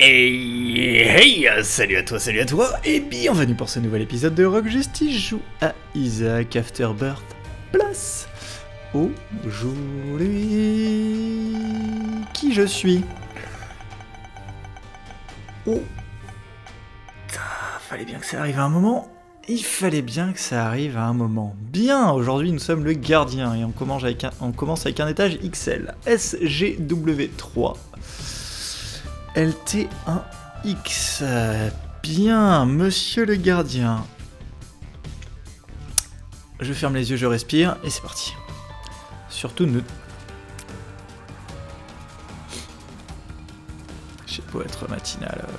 Et hey, salut à toi, salut à toi, et bienvenue pour ce nouvel épisode de Rock Justice. Joue à Isaac Afterbirth Place. Aujourd'hui, qui je suis? Oh, fallait bien que ça arrive à un moment. Il fallait bien que ça arrive à un moment. Bien, aujourd'hui nous sommes le gardien et on commence avec un, on commence avec un étage XL. SGW3. LT1X. Bien, monsieur le gardien. Je ferme les yeux, je respire, et c'est parti. Surtout ne... J'ai beau être matinal. euh,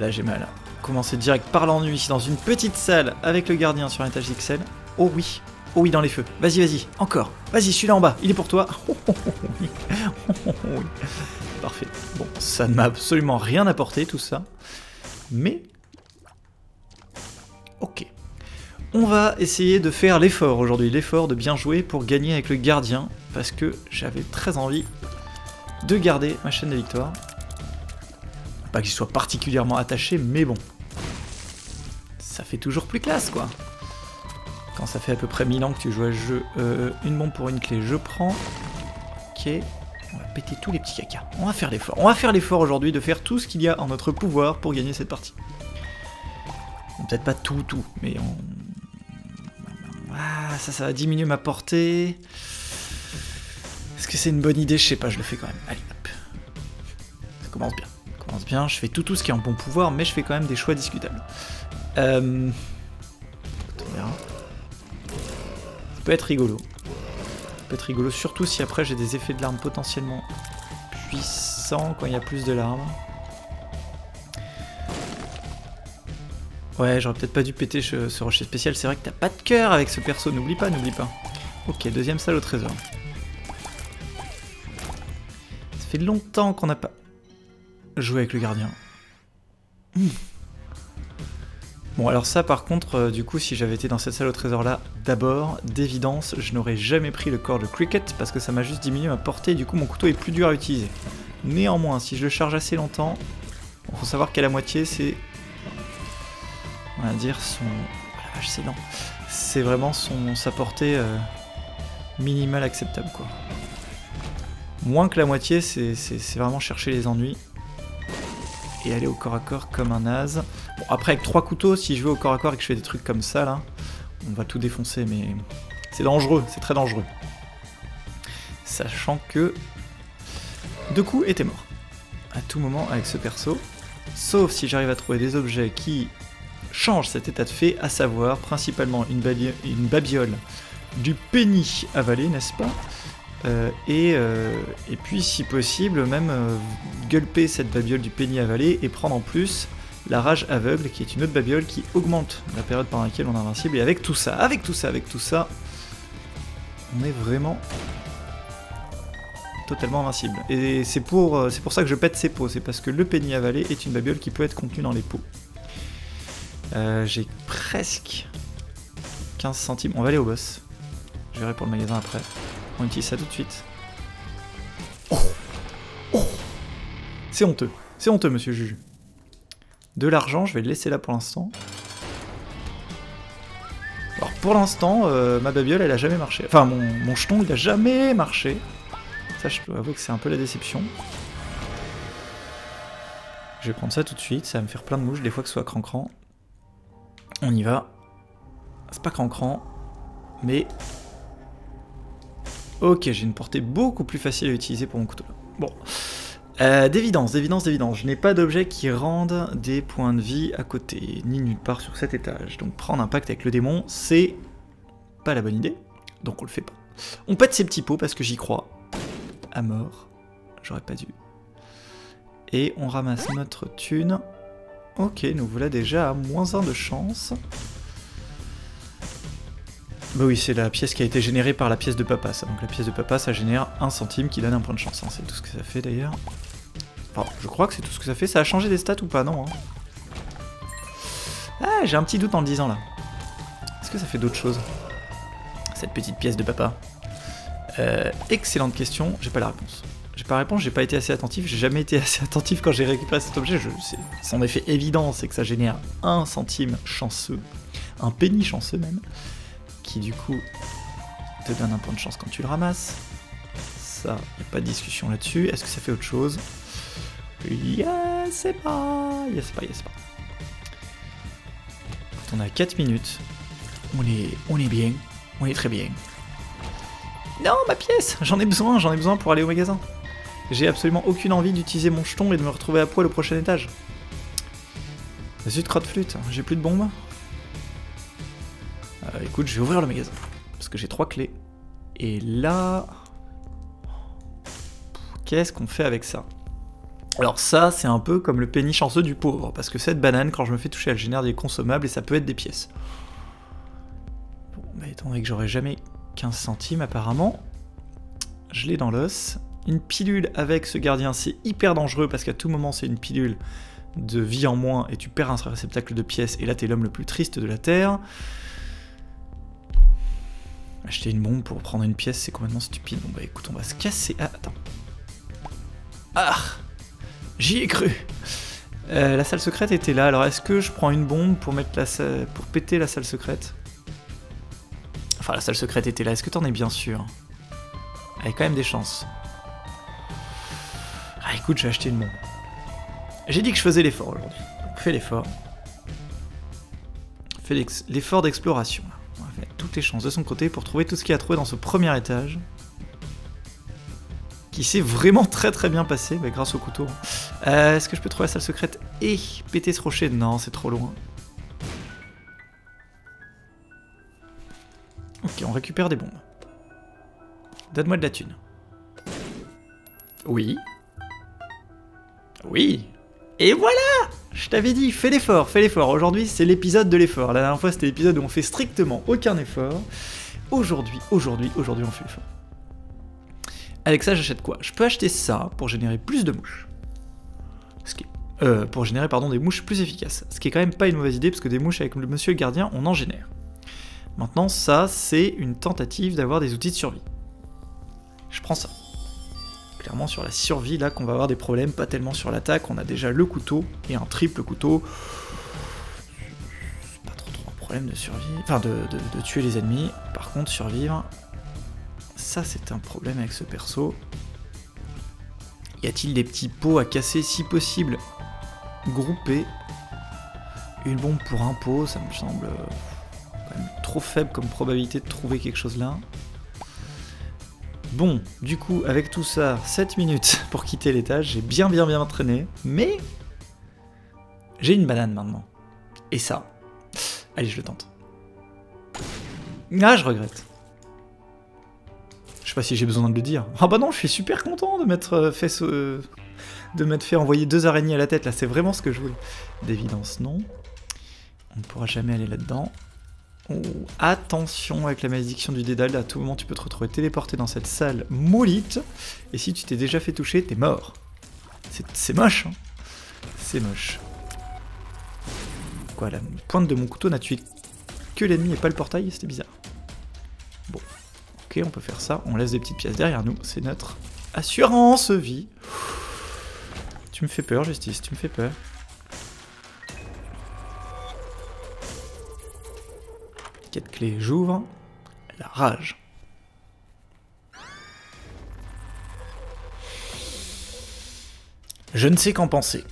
Là j'ai mal. Commencer direct par l'ennui dans une petite salle avec le gardien sur un étage XL. Oh oui, oh oui dans les feux. Vas-y, vas-y, encore. Vas-y, celui-là en bas, il est pour toi. Parfait. Bon, ça ne m'a absolument rien apporté tout ça. Mais... Ok. On va essayer de faire l'effort aujourd'hui, l'effort de bien jouer pour gagner avec le gardien, parce que j'avais très envie de garder ma chaîne de victoire. Pas que j'y sois particulièrement attaché, mais bon. Ça fait toujours plus classe, quoi. Quand ça fait à peu près 1000 ans que tu joues à ce jeu, euh, une bombe pour une clé, je prends. Ok. Péter tous les petits cacas. On va faire l'effort. On va faire l'effort aujourd'hui de faire tout ce qu'il y a en notre pouvoir pour gagner cette partie. Peut-être pas tout, tout, mais on... Ah, ça, ça va diminuer ma portée. Est-ce que c'est une bonne idée? Je sais pas, je le fais quand même. Allez, hop. Ça commence bien. Ça commence bien, je fais tout, tout ce qui est en bon pouvoir, mais je fais quand même des choix discutables. Euh... Ça peut être rigolo. Peut être rigolo, surtout si après j'ai des effets de larmes potentiellement puissants quand il y a plus de larmes. Ouais, j'aurais peut-être pas dû péter ce, rocher spécial. C'est vrai que t'as pas de cœur avec ce perso, n'oublie pas, n'oublie pas. Ok, deuxième salle au trésor. Ça fait longtemps qu'on n'a pas joué avec le gardien. Hmm. Bon, alors ça, par contre, euh, du coup, si j'avais été dans cette salle au trésor là, d'abord, d'évidence, je n'aurais jamais pris le corps de Cricket parce que ça m'a juste diminué ma portée et du coup, mon couteau est plus dur à utiliser. Néanmoins, si je le charge assez longtemps, il faut savoir qu'à la moitié, c'est. On va dire son. Oh c'est lent. C'est vraiment son, sa portée euh, minimale acceptable, quoi. Moins que la moitié, c'est vraiment chercher les ennuis. Et aller au corps à corps comme un naze. Bon, après, avec trois couteaux, si je vais au corps à corps et que je fais des trucs comme ça, là, on va tout défoncer, mais c'est dangereux, c'est très dangereux. Sachant que deux coups étaient morts. À tout moment avec ce perso. Sauf si j'arrive à trouver des objets qui changent cet état de fait, à savoir principalement une, une babiole du penny avalé, n'est-ce pas? Euh, et, euh, et puis, si possible, même euh, gulper cette babiole du penny avalé et prendre en plus la rage aveugle, qui est une autre babiole qui augmente la période pendant laquelle on est invincible. Et avec tout ça, avec tout ça, avec tout ça, on est vraiment totalement invincible. Et c'est pour, euh, pour ça que je pète ces pots, c'est parce que le penny avalé est une babiole qui peut être contenue dans les pots. J'ai presque 15 centimes. On va aller au boss. Je verrai pour le magasin après. On utilise ça tout de suite. Oh Oh C'est honteux. C'est honteux, monsieur Juju. De l'argent, je vais le laisser là pour l'instant. Alors pour l'instant, euh, ma babiole, elle a jamais marché. Enfin, mon, jeton, il a jamais marché. Ça, je peux avouer que c'est un peu la déception. Je vais prendre ça tout de suite, ça va me faire plein de mouches des fois que ce soit cran-cran. On y va. C'est pas cran-cran, mais... Ok, j'ai une portée beaucoup plus facile à utiliser pour mon couteau. Bon. Euh, d'évidence, d'évidence, d'évidence. Je n'ai pas d'objet qui rendent des points de vie à côté, ni nulle part sur cet étage. Donc prendre un pacte avec le démon, c'est pas la bonne idée. Donc on le fait pas. On pète ces petits pots parce que j'y crois. À mort. J'aurais pas dû. Et on ramasse notre thune. Ok, nous voilà déjà à moins 1 de chance. Bah oui, c'est la pièce qui a été générée par la pièce de papa, ça. Donc la pièce de papa, ça génère un centime qui donne un point de chance. hein. C'est tout ce que ça fait d'ailleurs. Enfin, je crois que c'est tout ce que ça fait. Ça a changé des stats ou pas? Non. hein. Ah, j'ai un petit doute en le disant là. Est-ce que ça fait d'autres choses Cette petite pièce de papa? Euh, excellente question, j'ai pas la réponse. J'ai pas réponse, j'ai pas été assez attentif, j'ai jamais été assez attentif quand j'ai récupéré cet objet. Je, son effet évident, c'est que ça génère un centime chanceux, un penny chanceux même, du coup te donne un point de chance quand tu le ramasses. Ça, y a pas de discussion là-dessus. Est-ce que ça fait autre chose? Yes, c'est pas, yes, pas, yes, pas. On a 4 minutes. On est, on est bien, on est très bien. Non, ma pièce J'en ai besoin, j'en ai besoin pour aller au magasin. J'ai absolument aucune envie d'utiliser mon jeton et de me retrouver à poil au prochain étage. Zut, crotte flûte, j'ai plus de bombes. Euh, écoute, je vais ouvrir le magasin. Parce que j'ai trois clés. Et là... Qu'est-ce qu'on fait avec ça? Alors ça, c'est un peu comme le penny chanceux du pauvre, parce que cette banane, quand je me fais toucher, elle génère des consommables et ça peut être des pièces. Bon, bah étant donné que j'aurai jamais 15 centimes apparemment, je l'ai dans l'os. Une pilule avec ce gardien, c'est hyper dangereux parce qu'à tout moment c'est une pilule de vie en moins et tu perds un réceptacle de pièces et là t'es l'homme le plus triste de la Terre. Acheter une bombe pour prendre une pièce, c'est complètement stupide. Bon bah écoute, on va se casser. Ah, attends. Ah J'y ai cru euh, La salle secrète était là, alors est-ce que je prends une bombe pour, mettre la pour péter la salle secrète? Enfin, la salle secrète était là, est-ce que t'en es bien sûr? Elle a quand même des chances. Ah écoute, j'ai acheté une bombe. J'ai dit que je faisais l'effort aujourd'hui. Fais l'effort. Fais l'effort d'exploration. Toutes les chances de son côté pour trouver tout ce qu'il a trouvé dans ce premier étage. Qui s'est vraiment très très bien passé, mais grâce au couteau. Euh, est-ce que je peux trouver la salle secrète et péter ce rocher? Non, c'est trop loin. Ok, on récupère des bombes. Donne-moi de la thune. Oui. Oui. Et voilà Je t'avais dit, fais l'effort, fais l'effort. Aujourd'hui, c'est l'épisode de l'effort. La dernière fois, c'était l'épisode où on fait strictement aucun effort. Aujourd'hui, aujourd'hui, aujourd'hui, on fait l'effort. Avec ça, j'achète quoi? Je peux acheter ça pour générer plus de mouches. Euh, pour générer pardon, des mouches plus efficaces. Ce qui est quand même pas une mauvaise idée, parce que des mouches avec le monsieur gardien, on en génère. Maintenant, ça, c'est une tentative d'avoir des outils de survie. Je prends ça. Clairement, sur la survie, là, qu'on va avoir des problèmes, pas tellement sur l'attaque. On a déjà le couteau et un triple couteau. Pas trop trop un problème de survie. Enfin, de, de tuer les ennemis. Par contre, survivre. Ça, c'est un problème avec ce perso. Y a-t-il des petits pots à casser si possible? Groupés. Une bombe pour un pot, ça me semble trop faible comme probabilité de trouver quelque chose là. Bon, du coup, avec tout ça, 7 minutes pour quitter l'étage, j'ai bien bien bien entraîné, mais j'ai une banane maintenant. Et ça, allez, je le tente. Ah, je regrette. Je sais pas si j'ai besoin de le dire. Ah bah non, je suis super content de m'être euh, fait de m'être fait envoyer deux araignées à la tête, là, c'est vraiment ce que je voulais. D'évidence, non. On ne pourra jamais aller là-dedans. Oh, attention avec la malédiction du dédale, à tout moment tu peux te retrouver téléporté dans cette salle molite, et si tu t'es déjà fait toucher, t'es mort. C'est moche, hein C'est moche. Quoi, la pointe de mon couteau n'a tué que l'ennemi et pas le portail? C'était bizarre. Bon, ok, on peut faire ça, on laisse des petites pièces derrière nous, c'est notre assurance vie. Tu me fais peur, Justice, tu me fais peur. Quête clé, j'ouvre. La rage. Je ne sais qu'en penser.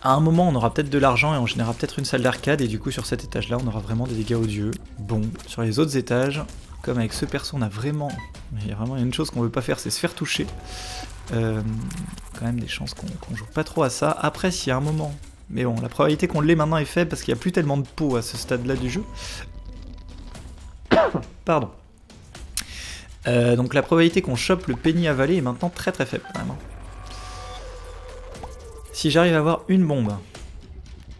À un moment, on aura peut-être de l'argent et on générera peut-être une salle d'arcade, et du coup, sur cet étage-là, on aura vraiment des dégâts odieux. Bon, sur les autres étages, comme avec ce perso, on a vraiment... Il y a vraiment une chose qu'on veut pas faire, c'est se faire toucher. Euh, quand même des chances qu'on joue pas trop à ça. Après, s'il y a un moment... Mais bon, la probabilité qu'on l'ait maintenant est faible parce qu'il n'y a plus tellement de peau à ce stade-là du jeu. Pardon. Euh, donc la probabilité qu'on chope le penny avalé est maintenant très très faible. Si j'arrive à avoir une bombe,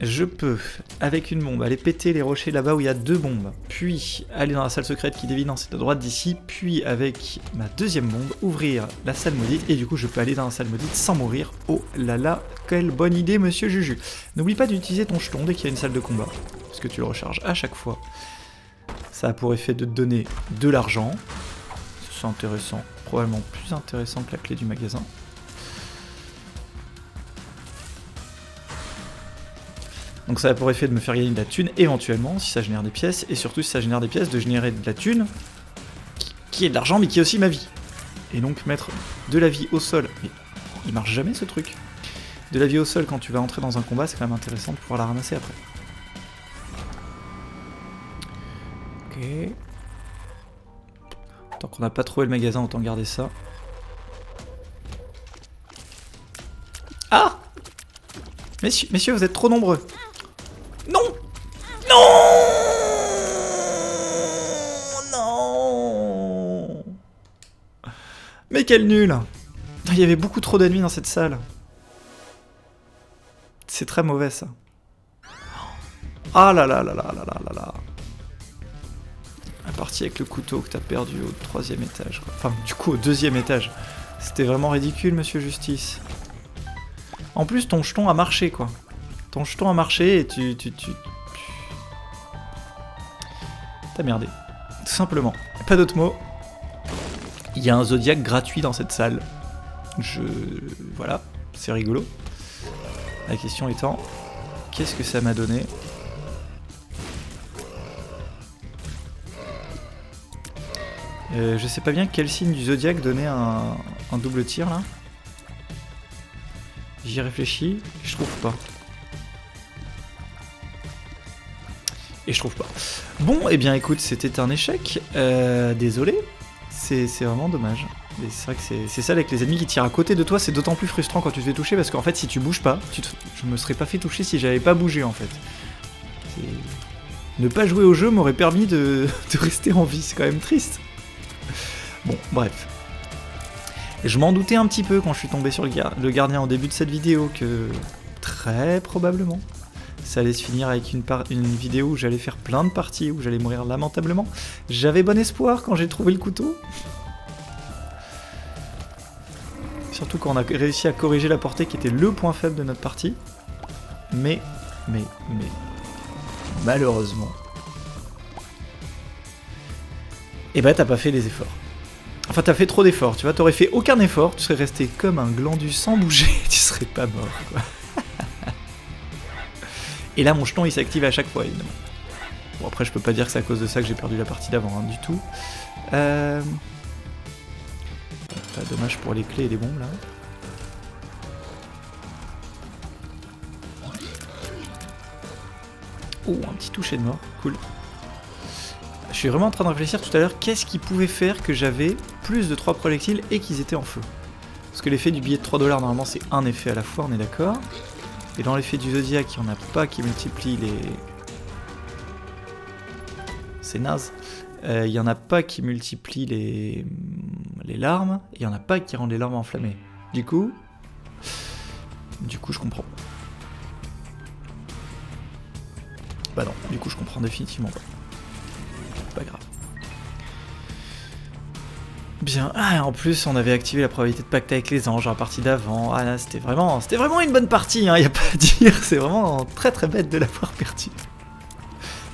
je peux, avec une bombe, aller péter les rochers là-bas où il y a deux bombes, puis aller dans la salle secrète qui d'évidence est à droite d'ici, puis avec ma deuxième bombe, ouvrir la salle maudite, et du coup je peux aller dans la salle maudite sans mourir. Oh là là, quelle bonne idée monsieur Juju N'oublie pas d'utiliser ton jeton dès qu'il y a une salle de combat, parce que tu le recharges à chaque fois. Ça a pour effet de te donner de l'argent. C'est intéressant probablement plus intéressant que la clé du magasin. Donc ça a pour effet de me faire gagner de la thune éventuellement, si ça génère des pièces, et surtout si ça génère des pièces, de générer de la thune, qui est de l'argent mais qui est aussi ma vie. Et donc mettre de la vie au sol, mais il marche jamais ce truc. De la vie au sol quand tu vas entrer dans un combat, c'est quand même intéressant de pouvoir la ramasser après. Tant qu'on n'a pas trouvé le magasin, autant garder ça. Ah Messieurs, messieurs, vous êtes trop nombreux. Non Non Non Mais quel nul Il y avait beaucoup trop d'ennemis dans cette salle. C'est très mauvais ça. Ah là là là là là là là là. La partie avec le couteau que t'as perdu au troisième étage. Enfin, du coup, au deuxième étage. C'était vraiment ridicule, monsieur Justice. En plus, ton jeton a marché, quoi. Ton jeton a marché et tu... tu, tu... T'as merdé. Tout simplement. Pas d'autre mot. Il y a un zodiaque gratuit dans cette salle. Je... Voilà, c'est rigolo. La question étant, qu'est-ce que ça m'a donné? Euh, Je sais pas bien quel signe du zodiaque donnait un, double tir là. J'y réfléchis, je trouve pas. Et je trouve pas. Bon, et eh bien écoute, c'était un échec. Euh, désolé. C'est vraiment dommage. C'est vrai que c'est ça avec les ennemis qui tirent à côté de toi, c'est d'autant plus frustrant quand tu te fais toucher parce qu'en fait si tu bouges pas, je me serais pas fait toucher si j'avais pas bougé en fait. Ne pas jouer au jeu m'aurait permis de... de rester en vie, c'est quand même triste. Bon, bref. Je m'en doutais un petit peu quand je suis tombé sur le, gardien au début de cette vidéo que très probablement ça allait se finir avec une vidéo où j'allais faire plein de parties, où j'allais mourir lamentablement. J'avais bon espoir quand j'ai trouvé le couteau. Surtout quand on a réussi à corriger la portée qui était le point faible de notre partie. Mais, mais, mais, malheureusement, et eh bah ben, t'as pas fait les efforts. Enfin, t'as fait trop d'efforts, tu vois, t'aurais fait aucun effort, tu serais resté comme un glandu sans bouger, tu serais pas mort, quoi. Et là, mon jeton, il s'active à chaque fois, évidemment. Bon, après, je peux pas dire que c'est à cause de ça que j'ai perdu la partie d'avant, hein, du tout. Euh... Pas dommage pour les clés et les bombes, là. Oh, un petit toucher de mort, cool. Je suis vraiment en train de réfléchir tout à l'heure, qu'est-ce qui pouvait faire que j'avais plus de 3 projectiles et qu'ils étaient en feu? Parce que l'effet du billet de 3 dollars, normalement, c'est un effet à la fois, on est d'accord Et dans l'effet du zodiaque, il n'y en a pas qui multiplie les... C'est naze. Euh, il n'y en a pas qui multiplie les, les larmes, et il n'y en a pas qui rendent les larmes enflammées. Du coup... Du coup, je comprends. Bah non, du coup, je comprends définitivement pas pas grave. Bien. Ah, en plus, on avait activé la probabilité de pacte avec les anges en partie d'avant. Ah là, c'était vraiment, c'était vraiment une bonne partie, hein, y a pas à dire. C'est vraiment très très bête de l'avoir perdu.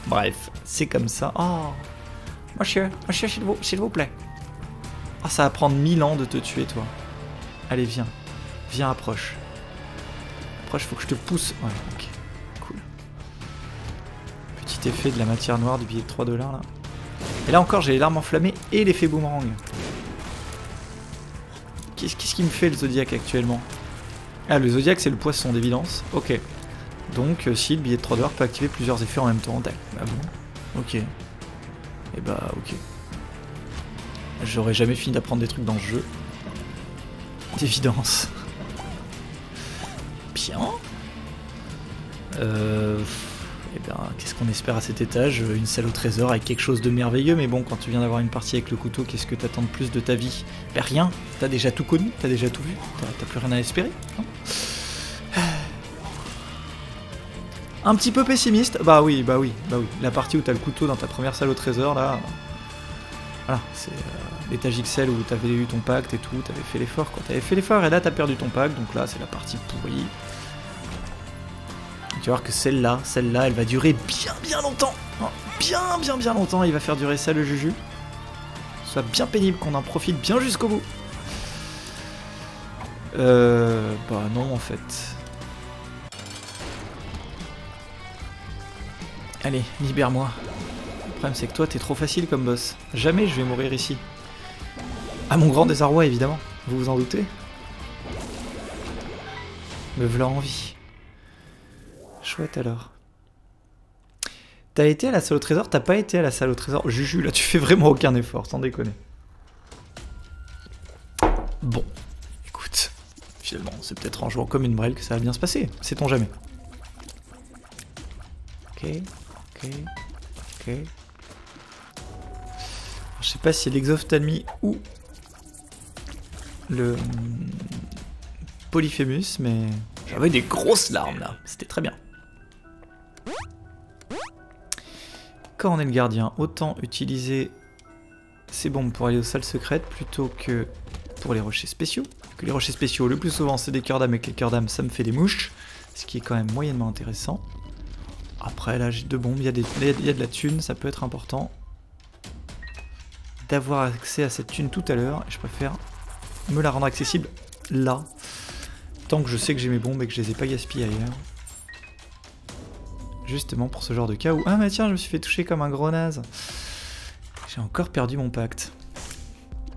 Bref, c'est comme ça. Oh, monsieur, monsieur, s'il vous, vous plaît. Ah, ça va prendre mille ans de te tuer, toi. Allez, viens. Viens, approche. Approche, faut que je te pousse. Ouais, ok. Cool. Petit effet de la matière noire du billet de 3 dollars, là. Et là encore, j'ai les larmes enflammées et l'effet boomerang. Qu'est-ce qui me fait le zodiaque actuellement? Ah, le zodiaque, c'est le poisson d'évidence. Ok. Donc, euh, si le billet de 3 dollars peut activer plusieurs effets en même temps. Ah bon? Ok. Et eh bah, ok. J'aurais jamais fini d'apprendre des trucs dans ce jeu. D'évidence. Bien. Euh... Eh bien, qu'est-ce qu'on espère à cet étage? Une salle au trésor avec quelque chose de merveilleux, mais bon, quand tu viens d'avoir une partie avec le couteau, qu'est-ce que t'attends de plus de ta vie? Ben rien, t'as déjà tout connu, t'as déjà tout vu, t'as plus rien à espérer, Un petit peu pessimiste. Bah oui, bah oui, bah oui. La partie où t'as le couteau dans ta première salle au trésor, là... Voilà, c'est euh, l'étage XL où t'avais eu ton pacte et tout, t'avais fait l'effort, quoi. T'avais fait l'effort et là t'as perdu ton pacte, donc là c'est la partie pourrie. Tu vas voir que celle-là, celle-là, elle va durer bien bien longtemps. Oh, bien bien bien longtemps, il va faire durer ça le Juju. soit bien pénible, qu'on en profite bien jusqu'au bout. Euh... Bah non en fait. Allez, libère-moi. Le problème c'est que toi t'es trop facile comme boss. Jamais je vais mourir ici. À mon grand désarroi évidemment, vous vous en doutez? Me v'là envie. Chouette alors. T'as été à la salle au trésor, t'as pas été à la salle au trésor? Juju, là tu fais vraiment aucun effort, sans déconner. Bon, écoute, finalement, c'est peut-être en jouant comme une brêle que ça va bien se passer, sait-on jamais. Ok, ok, ok. Je sais pas si l'exophthalmie ou le polyphémus, mais j'avais des grosses larmes là, c'était très bien. Quand on est le gardien, autant utiliser ces bombes pour aller aux salles secrètes plutôt que pour les rochers spéciaux. Que les rochers spéciaux, le plus souvent, c'est des cœurs d'âme et que les cœurs d'âme, ça me fait des mouches. Ce qui est quand même moyennement intéressant. Après, là, j'ai deux bombes, il y, a de la thune, ça peut être important d'avoir accès à cette thune tout à l'heure. Je préfère me la rendre accessible là. Tant que je sais que j'ai mes bombes et que je les ai pas gaspillées ailleurs. Justement pour ce genre de cas où... Ah mais tiens, je me suis fait toucher comme un gros naze. J'ai encore perdu mon pacte.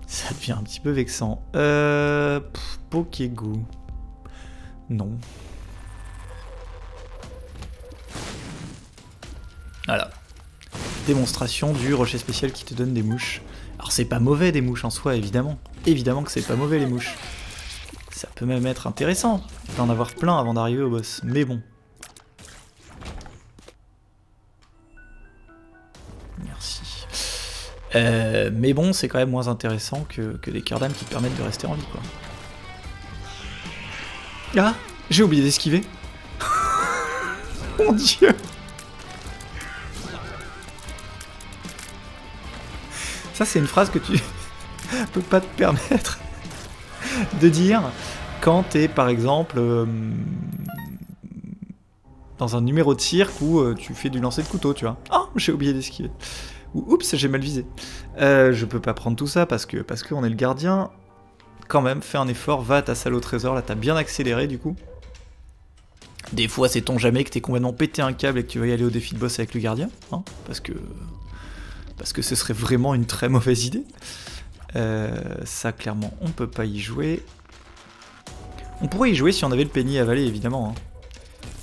Ça devient un petit peu vexant. Euh... Pokégou. Non. Voilà. Démonstration du rocher spécial qui te donne des mouches. Alors c'est pas mauvais des mouches en soi, évidemment. Évidemment que c'est pas mauvais les mouches. Ça peut même être intéressant d'en avoir plein avant d'arriver au boss. Mais bon, Euh, mais bon, c'est quand même moins intéressant que, que des cœurs d'âme qui permettent de rester en vie, quoi. Ah J'ai oublié d'esquiver Mon dieu Ça, c'est une phrase que tu peux pas te permettre de dire quand t'es, par exemple, euh, dans un numéro de cirque où euh, tu fais du lancer de couteau, tu vois. J'ai oublié d'esquiver ou oups, j'ai mal visé. Euh, je peux pas prendre tout ça parce que parce qu'on est le gardien. Quand même, fais un effort, va à ta salle au trésor, là t'as bien accéléré du coup. Des fois, c'est ton jamais que t'es complètement pété un câble et que tu vas y aller au défi de boss avec le gardien, hein, parce que parce que ce serait vraiment une très mauvaise idée. Euh, ça, clairement, on peut pas y jouer. On pourrait y jouer si on avait le penny avalé, évidemment. Hein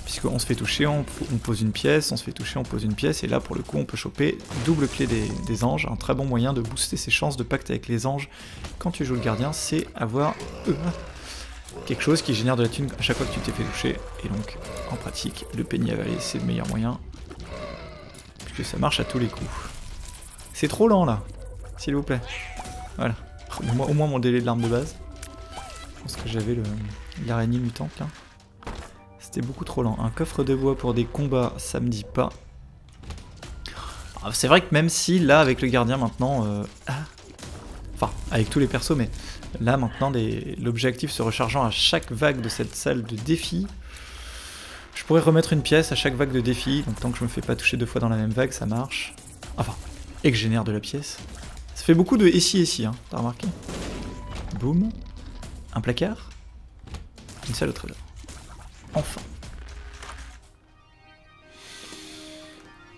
puisqu'on se fait toucher, on, pose une pièce, on se fait toucher, on pose une pièce, et là pour le coup on peut choper double clé des, anges, un très bon moyen de booster ses chances de pacte avec les anges quand tu joues le gardien, c'est avoir euh, quelque chose qui génère de la thune à chaque fois que tu t'es fait toucher, et donc en pratique le penny avalé c'est le meilleur moyen, puisque ça marche à tous les coups. C'est trop lent là, s'il vous plaît. Voilà, au moins, mon délai de l'arme de base. Je pense que j'avais l'araignée mutante là. C'était beaucoup trop lent. Un coffre de bois pour des combats, ça me dit pas. Ah, c'est vrai que même si là, avec le gardien maintenant... Euh, ah, enfin, avec tous les persos, mais là maintenant, l'objet actif se rechargeant à chaque vague de cette salle de défi, je pourrais remettre une pièce à chaque vague de défi, donc tant que je me fais pas toucher deux fois dans la même vague, ça marche. Enfin, et que je génère de la pièce. Ça fait beaucoup de ici ici, hein, t'as remarqué Boum. Un placard. Une salle au trésor. Enfin.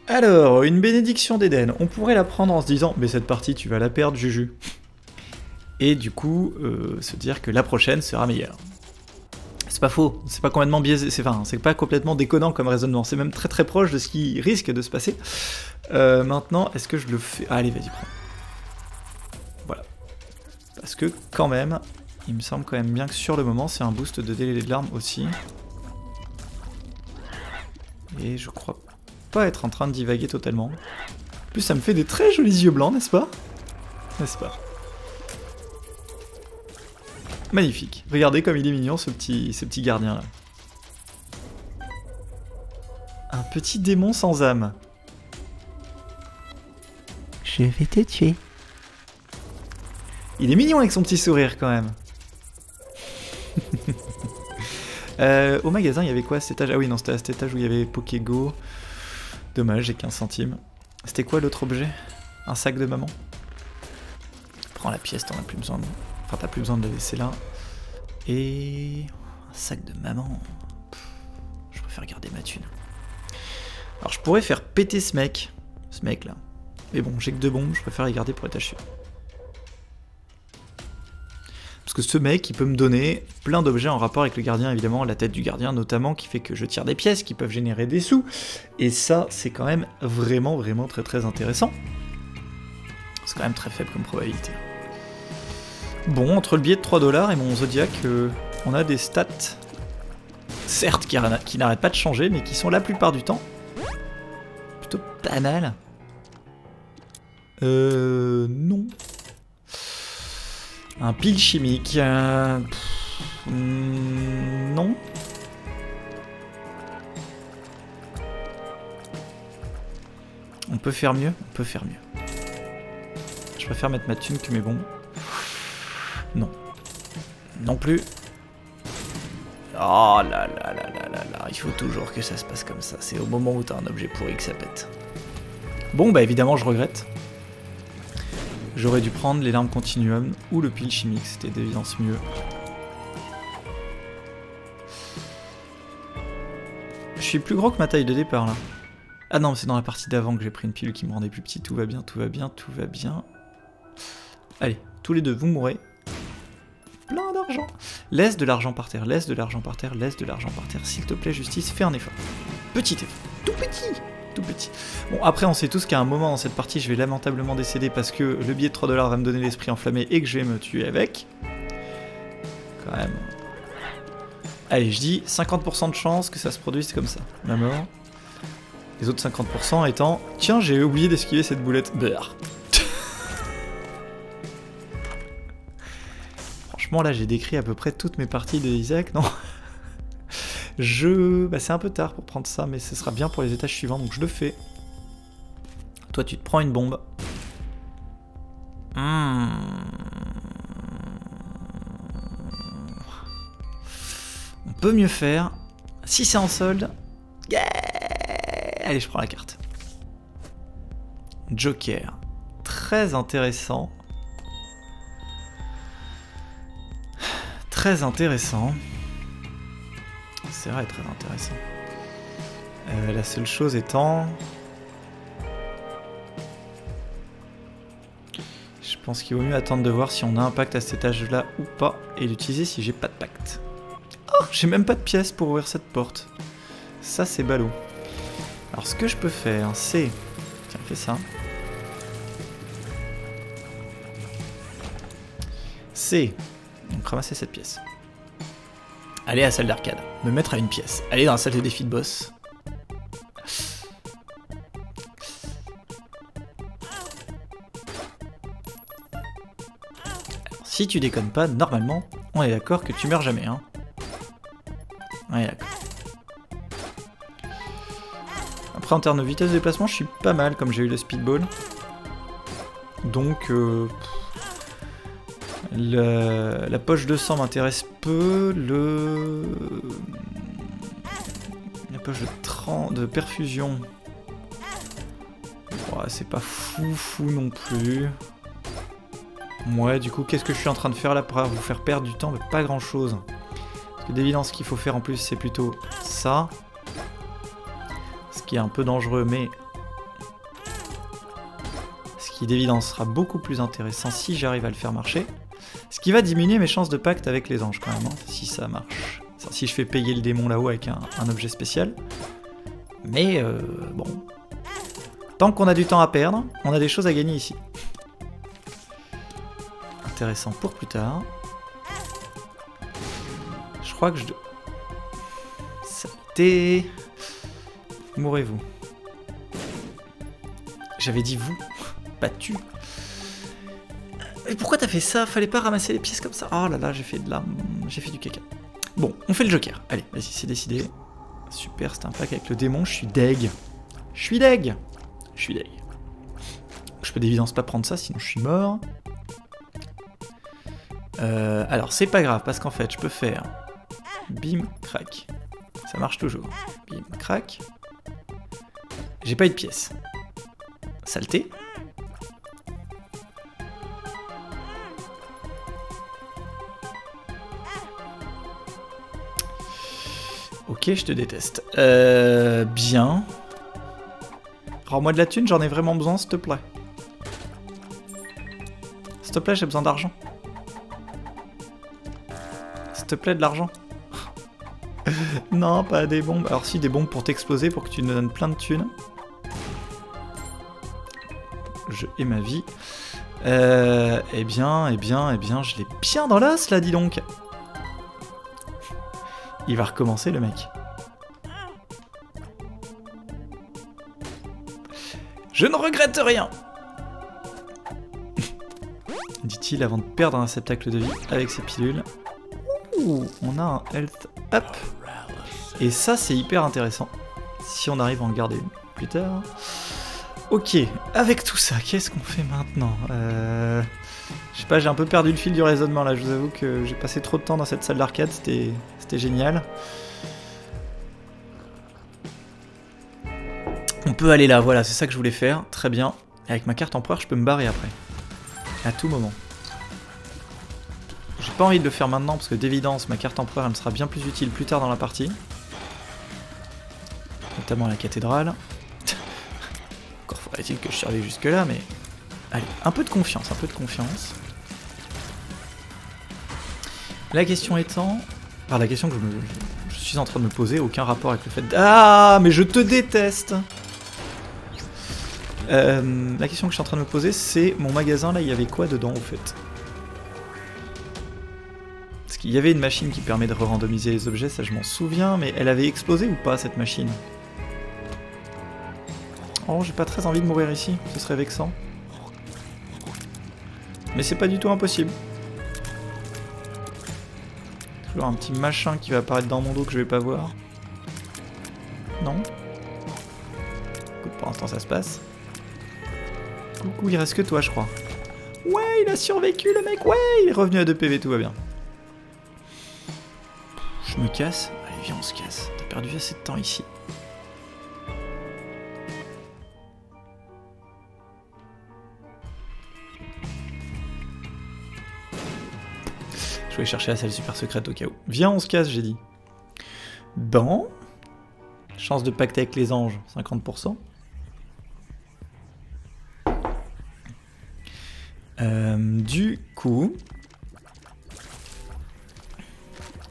Alors, une bénédiction d'Éden. On pourrait la prendre en se disant, mais cette partie, tu vas la perdre, Juju. Et du coup, euh, se dire que la prochaine sera meilleure. C'est pas faux, c'est pas complètement biaisé, c'est enfin, c'est pas complètement déconnant comme raisonnement, c'est même très très proche de ce qui risque de se passer. Euh, maintenant, est-ce que je le fais? Ah, Allez, vas-y, prends. Voilà. Parce que quand même, il me semble quand même bien que sur le moment, c'est un boost de délai de larmes aussi. Et je crois pas être en train de divaguer totalement. En plus, ça me fait des très jolis yeux blancs, n'est-ce pas? N'est-ce pas? Magnifique. Regardez comme il est mignon, ce petit, ce petit gardien-là. Un petit démon sans âme. Je vais te tuer. Il est mignon avec son petit sourire quand même. Euh, au magasin, il y avait quoi cet étage? Ah oui, non, c'était à cet étage où il y avait Pokégo. Dommage, j'ai 15 centimes. C'était quoi l'autre objet? Un sac de maman? Prends la pièce, t'en as plus besoin. Enfin, t'as plus besoin de la laisser là. Et... Un sac de maman. je préfère garder ma thune. Alors, je pourrais faire péter ce mec. Ce mec, là. Mais bon, j'ai que deux bombes, je préfère les garder pour les tâches parce que ce mec, il peut me donner plein d'objets en rapport avec le gardien, évidemment, la tête du gardien notamment, qui fait que je tire des pièces qui peuvent générer des sous. Et ça, c'est quand même vraiment, vraiment très très intéressant. C'est quand même très faible comme probabilité. Bon, entre le billet de 3 dollars et mon Zodiac, euh, on a des stats, certes, qui, qui n'arrêtent pas de changer, mais qui sont la plupart du temps plutôt pas mal. Euh... Non. Un pile chimique. Euh, non. On peut faire mieux On peut faire mieux. Je préfère mettre ma thune que mes bombes. Non. Non plus. Oh là là là là là là, il faut toujours que ça se passe comme ça. C'est au moment où t'as un objet pourri que ça pète. Bon bah évidemment je regrette. J'aurais dû prendre les larmes continuum ou le pile chimique, c'était d'évidence mieux. Je suis plus gros que ma taille de départ là. Ah non, c'est dans la partie d'avant que j'ai pris une pile qui me rendait plus petit. Tout va bien, tout va bien, tout va bien. Allez, tous les deux, vous mourrez. Plein d'argent. Laisse de l'argent par terre, laisse de l'argent par terre, laisse de l'argent par terre. S'il te plaît, justice, fais un effort. Petit effort. Tout petit petit. Bon, après, on sait tous qu'à un moment dans cette partie, je vais lamentablement décéder parce que le billet de 3 dollars va me donner l'esprit enflammé et que je vais me tuer avec. Quand même. Allez, je dis 50% de chance que ça se produise comme ça. Ma mort. Les autres 50% étant Tiens, j'ai oublié d'esquiver cette boulette. Beurre. Franchement, là, j'ai décrit à peu près toutes mes parties de Isaac, non? Je... Bah, c'est un peu tard pour prendre ça, mais ce sera bien pour les étages suivants, donc je le fais. Toi, tu te prends une bombe. Hmm. On peut mieux faire. Si c'est en solde... Allez, je prends la carte. Joker. Très intéressant. Très intéressant c'est vrai, très intéressant. Euh, la seule chose étant... Je pense qu'il vaut mieux attendre de voir si on a un pacte à cet âge-là ou pas, et l'utiliser si j'ai pas de pacte. Oh, j'ai même pas de pièce pour ouvrir cette porte. Ça, c'est ballot. Alors, ce que je peux faire, c'est... Tiens, fais ça. C'est... Donc, ramasser cette pièce. Aller à la salle d'arcade. Me mettre à une pièce. Aller dans la salle des défis de boss. si tu déconnes pas, normalement, on est d'accord que tu meurs jamais, hein. Ouais, d'accord. Après, en termes de vitesse de déplacement, je suis pas mal, comme j'ai eu le speedball. Donc, euh, la poche de sang m'intéresse peu. Le... La poche de, perfusion. c'est pas fou fou non plus. Ouais, du coup, qu'est-ce que je suis en train de faire là pour vous faire perdre du temps Pas grand chose. Parce que d'évidence, ce qu'il faut faire en plus, c'est plutôt ça. Ce qui est un peu dangereux, mais... Ce qui d'évidence sera beaucoup plus intéressant si j'arrive à le faire marcher. Ce qui va diminuer mes chances de pacte avec les anges quand même, hein, si ça marche. Si je fais payer le démon là-haut avec un, objet spécial. Mais euh, bon. Tant qu'on a du temps à perdre, on a des choses à gagner ici. Intéressant pour plus tard. Je crois que je... C'était... Mourrez-vous. J'avais dit vous, pas tu. Pourquoi t'as fait ça? Fallait pas ramasser les pièces comme ça. Oh là là, j'ai fait de la... J'ai fait du caca. Bon, on fait le joker. Allez, vas-y, c'est décidé. Super, c'est un pack avec le démon. Je suis deg. Je suis deg. Je suis deg. Je peux d'évidence pas prendre ça, sinon je suis mort. Euh, alors, c'est pas grave, parce qu'en fait, je peux faire... Bim, crac. Ça marche toujours. Bim, crac. J'ai pas eu de pièce. Saleté. Ok, je te déteste. Euh, bien. Rends-moi de la thune, j'en ai vraiment besoin, s'il te plaît. S'il te plaît, j'ai besoin d'argent. S'il te plaît, de l'argent. non, pas des bombes. Alors si, des bombes pour t'exploser, pour que tu nous donnes plein de thunes. Je hais ma vie. Euh, eh bien, eh bien, eh bien, je l'ai bien dans l'os, là, dis donc. Il va recommencer, le mec. Je ne regrette rien Dit-il avant de perdre un réceptacle de vie avec ses pilules. Ouh, on a un health up. Et ça, c'est hyper intéressant. Si on arrive à en garder plus tard. Ok, avec tout ça, qu'est-ce qu'on fait maintenant? Euh... Je sais pas, j'ai un peu perdu le fil du raisonnement là. Je vous avoue que j'ai passé trop de temps dans cette salle d'arcade, c'était génial. On peut aller là, voilà, c'est ça que je voulais faire. Très bien. Et avec ma carte empereur, je peux me barrer après. À tout moment. J'ai pas envie de le faire maintenant parce que d'évidence, ma carte empereur, elle me sera bien plus utile plus tard dans la partie. Notamment à la cathédrale. Encore faudrait-il que je survive jusque là, mais... Allez, un peu de confiance, un peu de confiance. La question étant... Enfin, la question que je, suis en train de me poser, aucun rapport avec le fait... Ah, mais je te déteste euh, la question que je suis en train de me poser, c'est mon magasin là, il y avait quoi dedans au fait? Parce qu'il y avait une machine qui permet de randomiser les objets, ça je m'en souviens, mais elle avait explosé ou pas cette machine? Oh, j'ai pas très envie de mourir ici, ce serait vexant. Mais c'est pas du tout impossible. Un petit machin qui va apparaître dans mon dos que je vais pas voir. Non Écoute, pour l'instant ça se passe. Coucou, il reste que toi, je crois. Ouais, il a survécu, le mec, ouais, il est revenu à 2 PV, tout va bien. Je me casse Allez, viens, on se casse. T'as perdu assez de temps ici. Vais chercher la salle super secrète au cas où. Viens, on se casse, j'ai dit. Bon. Chance de pacte avec les anges, 50%. Euh, du coup...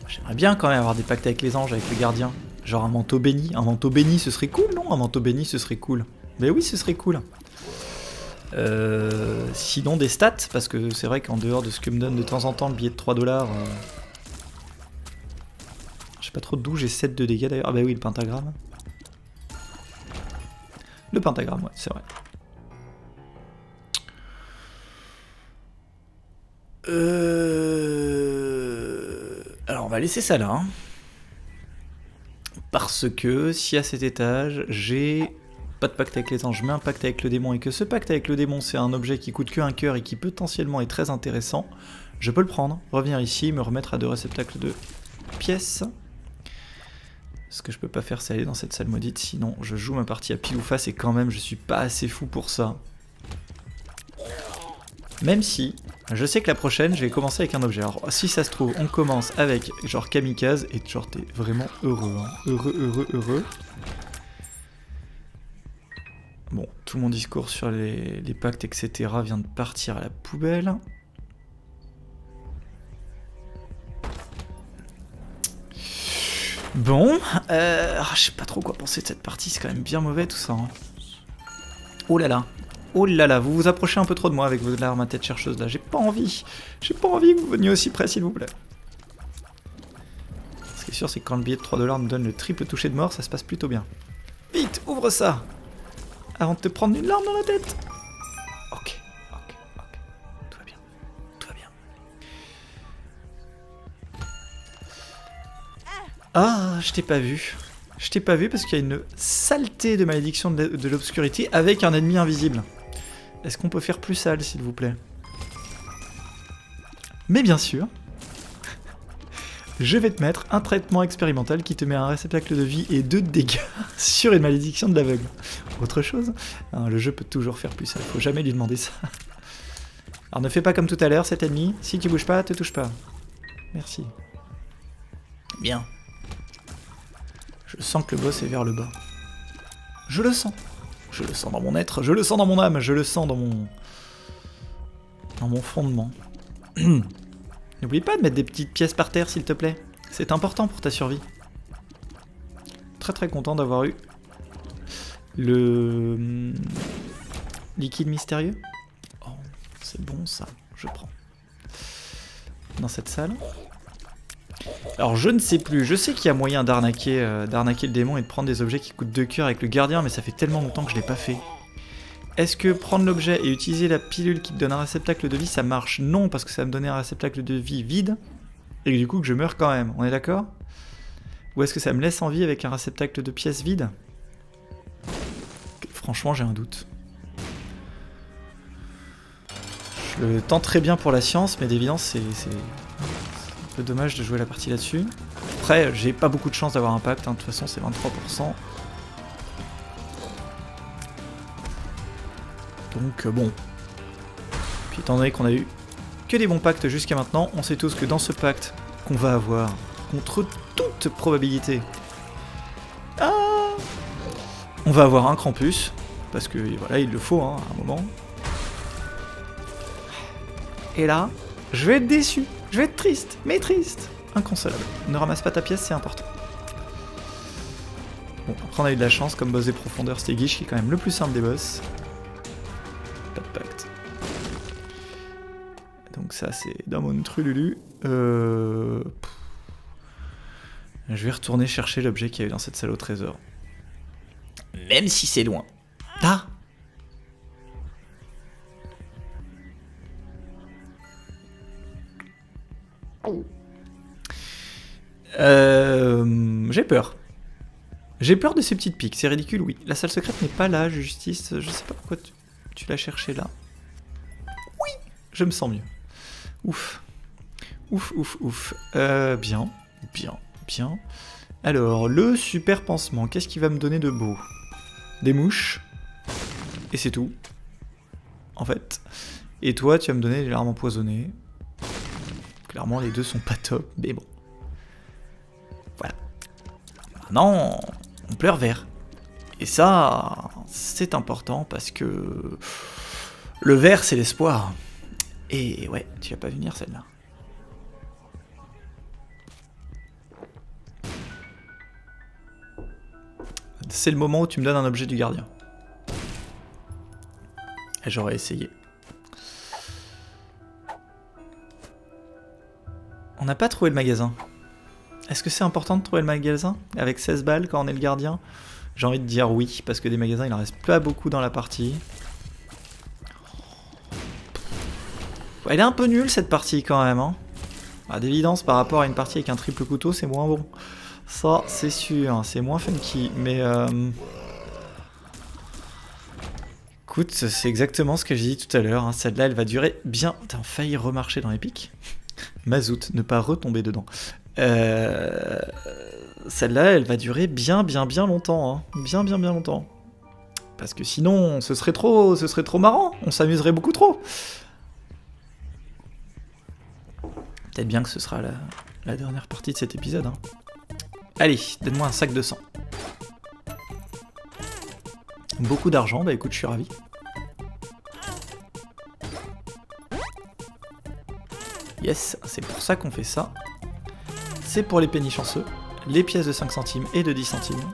J'aimerais bien quand même avoir des pactes avec les anges, avec le gardien. Genre un manteau béni. Un manteau béni, ce serait cool, non? Un manteau béni, ce serait cool. Mais oui, ce serait cool. Euh, sinon des stats, parce que c'est vrai qu'en dehors de ce que me donne de temps en temps le billet de 3 dollars... Euh, je sais pas trop d'où j'ai 7 de dégâts d'ailleurs. Ah bah oui, le pentagramme. Le pentagramme, ouais, c'est vrai. Euh... Alors on va laisser ça là. Hein. Parce que si à cet étage j'ai pas de pacte avec les anges, mais un pacte avec le démon, et que ce pacte avec le démon c'est un objet qui coûte que un cœur et qui potentiellement est très intéressant, je peux le prendre, revenir ici, me remettre à deux réceptacles de pièces. Ce que je peux pas faire c'est aller dans cette salle maudite, sinon je joue ma partie à pile ou face et quand même je suis pas assez fou pour ça. Même si, je sais que la prochaine, je vais commencer avec un objet. Alors, si ça se trouve, on commence avec genre kamikaze, et genre t'es vraiment heureux, hein. Heureux, heureux, heureux. Bon, tout mon discours sur les, pactes, etc. vient de partir à la poubelle. Bon, euh, ah, je sais pas trop quoi penser de cette partie, c'est quand même bien mauvais tout ça. Hein. Oh là là, Oh là là, vous vous approchez un peu trop de moi avec vos larmes à tête chercheuse là. J'ai pas envie. J'ai pas envie que vous veniez aussi près, s'il vous plaît. Ce qui est sûr, c'est que quand le billet de 3 dollars me donne le triple toucher de mort, ça se passe plutôt bien. Vite, ouvre ça Avant de te prendre une larme dans la tête Ok, ok, ok. Tout va bien. Tout va bien. Ah, je t'ai pas vu. Je t'ai pas vu parce qu'il y a une saleté de malédiction de l'obscurité avec un ennemi invisible. Est-ce qu'on peut faire plus sale, s'il vous plaît? Mais bien sûr, je vais te mettre un traitement expérimental qui te met un réceptacle de vie et deux dégâts sur une malédiction de l'aveugle. Autre chose hein, Le jeu peut toujours faire plus sale, faut jamais lui demander ça. Alors ne fais pas comme tout à l'heure, cet ennemi. Si tu bouges pas, te touche pas. Merci. Bien. Je sens que le boss est vers le bas. Je le sens. Je le sens dans mon être, je le sens dans mon âme, je le sens dans mon... Dans mon fondement. N'oublie pas de mettre des petites pièces par terre, s'il te plaît. C'est important pour ta survie. Très très content d'avoir eu le hum, liquide mystérieux. Oh, c'est bon ça, je prends. Dans cette salle. Alors je ne sais plus, je sais qu'il y a moyen d'arnaquer euh, le démon et de prendre des objets qui coûtent 2 cœurs avec le gardien, mais ça fait tellement longtemps que je l'ai pas fait. Est-ce que prendre l'objet et utiliser la pilule qui te donne un réceptacle de vie, ça marche Non, parce que ça va me donner un réceptacle de vie vide, et du coup que je meurs quand même, on est d'accord? Ou est-ce que ça me laisse en vie avec un réceptacle de pièces vide Franchement, j'ai un doute. Je le tente très bien pour la science, mais d'évidence, c'est dommage de jouer la partie là-dessus. Après, j'ai pas beaucoup de chance d'avoir un pacte, hein. de toute façon c'est 23%. Donc euh, bon. Puis étant donné qu'on a eu que des bons pactes jusqu'à maintenant, on sait tous que dans ce pacte qu'on va avoir, contre toute probabilité, ah, on va avoir un Krampus, parce que voilà, il le faut hein, à un moment. Et là, je vais être déçu. Je vais être triste, mais triste. Inconsolable. Ne ramasse pas ta pièce, c'est important. Bon, après on a eu de la chance, comme boss des profondeurs, c'était Guiche qui est quand même le plus simple des boss. Donc ça c'est dans mon trululu. Euh... Je vais retourner chercher l'objet qu'il y a eu dans cette salle au trésor. Même si c'est loin. Ah Euh, j'ai peur. J'ai peur de ces petites piques, c'est ridicule, oui. La salle secrète n'est pas là, justice. Je sais pas pourquoi tu, l'as cherché là. Oui Je me sens mieux. Ouf. Ouf, ouf, ouf. Euh, bien, bien, bien. Alors, le super pansement, qu'est-ce qui va me donner de beau? Des mouches. Et c'est tout. En fait. Et toi, tu vas me donner des larmes empoisonnées. Clairement, les deux sont pas top, mais bon. Voilà. Maintenant, on pleure vert. Et ça, c'est important parce que le vert, c'est l'espoir. Et ouais, tu vas pas venir celle-là. C'est le moment où tu me donnes un objet du gardien. J'aurais essayé. On n'a pas trouvé le magasin. Est-ce que c'est important de trouver le magasin Avec 16 balles quand on est le gardien? J'ai envie de dire oui, parce que des magasins, il en reste pas beaucoup dans la partie. Elle est un peu nulle cette partie quand même. Hein. D'évidence, par rapport à une partie avec un triple couteau, c'est moins bon. Ça, c'est sûr, hein, c'est moins funky. Mais... Euh... Écoute, c'est exactement ce que j'ai dit tout à l'heure. Hein. Celle-là, elle va durer bien... T'as failli remarcher dans les pics Mazout, ne pas retomber dedans. Euh, celle-là, elle va durer bien, bien, bien longtemps. Hein. Bien, bien, bien longtemps. Parce que sinon, ce serait trop, ce serait trop marrant. On s'amuserait beaucoup trop. Peut-être bien que ce sera la, dernière partie de cet épisode. Hein. Allez, donne-moi un sac de sang. Beaucoup d'argent, bah écoute, je suis ravi. Yes, c'est pour ça qu'on fait ça. C'est pour les pénis chanceux, les pièces de 5 centimes et de 10 centimes.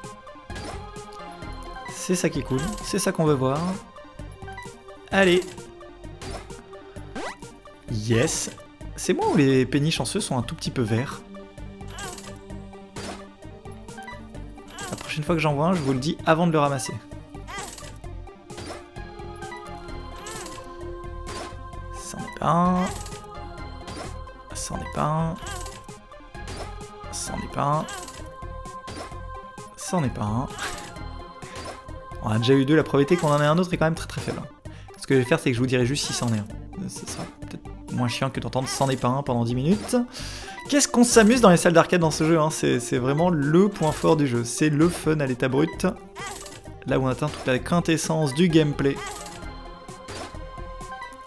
C'est ça qui est cool, c'est ça qu'on veut voir. Allez Yes C'est moi où les pénis chanceux sont un tout petit peu verts La prochaine fois que j'en vois un, je vous le dis avant de le ramasser. Ça n'est pas un c'en est pas un. C'en est pas un. C'en est pas un. On a déjà eu deux, la probabilité qu'on en ait un autre est quand même très très faible. Ce que je vais faire, c'est que je vous dirai juste si c'en est un. Ce sera peut-être moins chiant que d'entendre c'en est pas un pendant 10 minutes. Qu'est-ce qu'on s'amuse dans les salles d'arcade dans ce jeu hein? C'est vraiment le point fort du jeu. C'est le fun à l'état brut. Là où on atteint toute la quintessence du gameplay.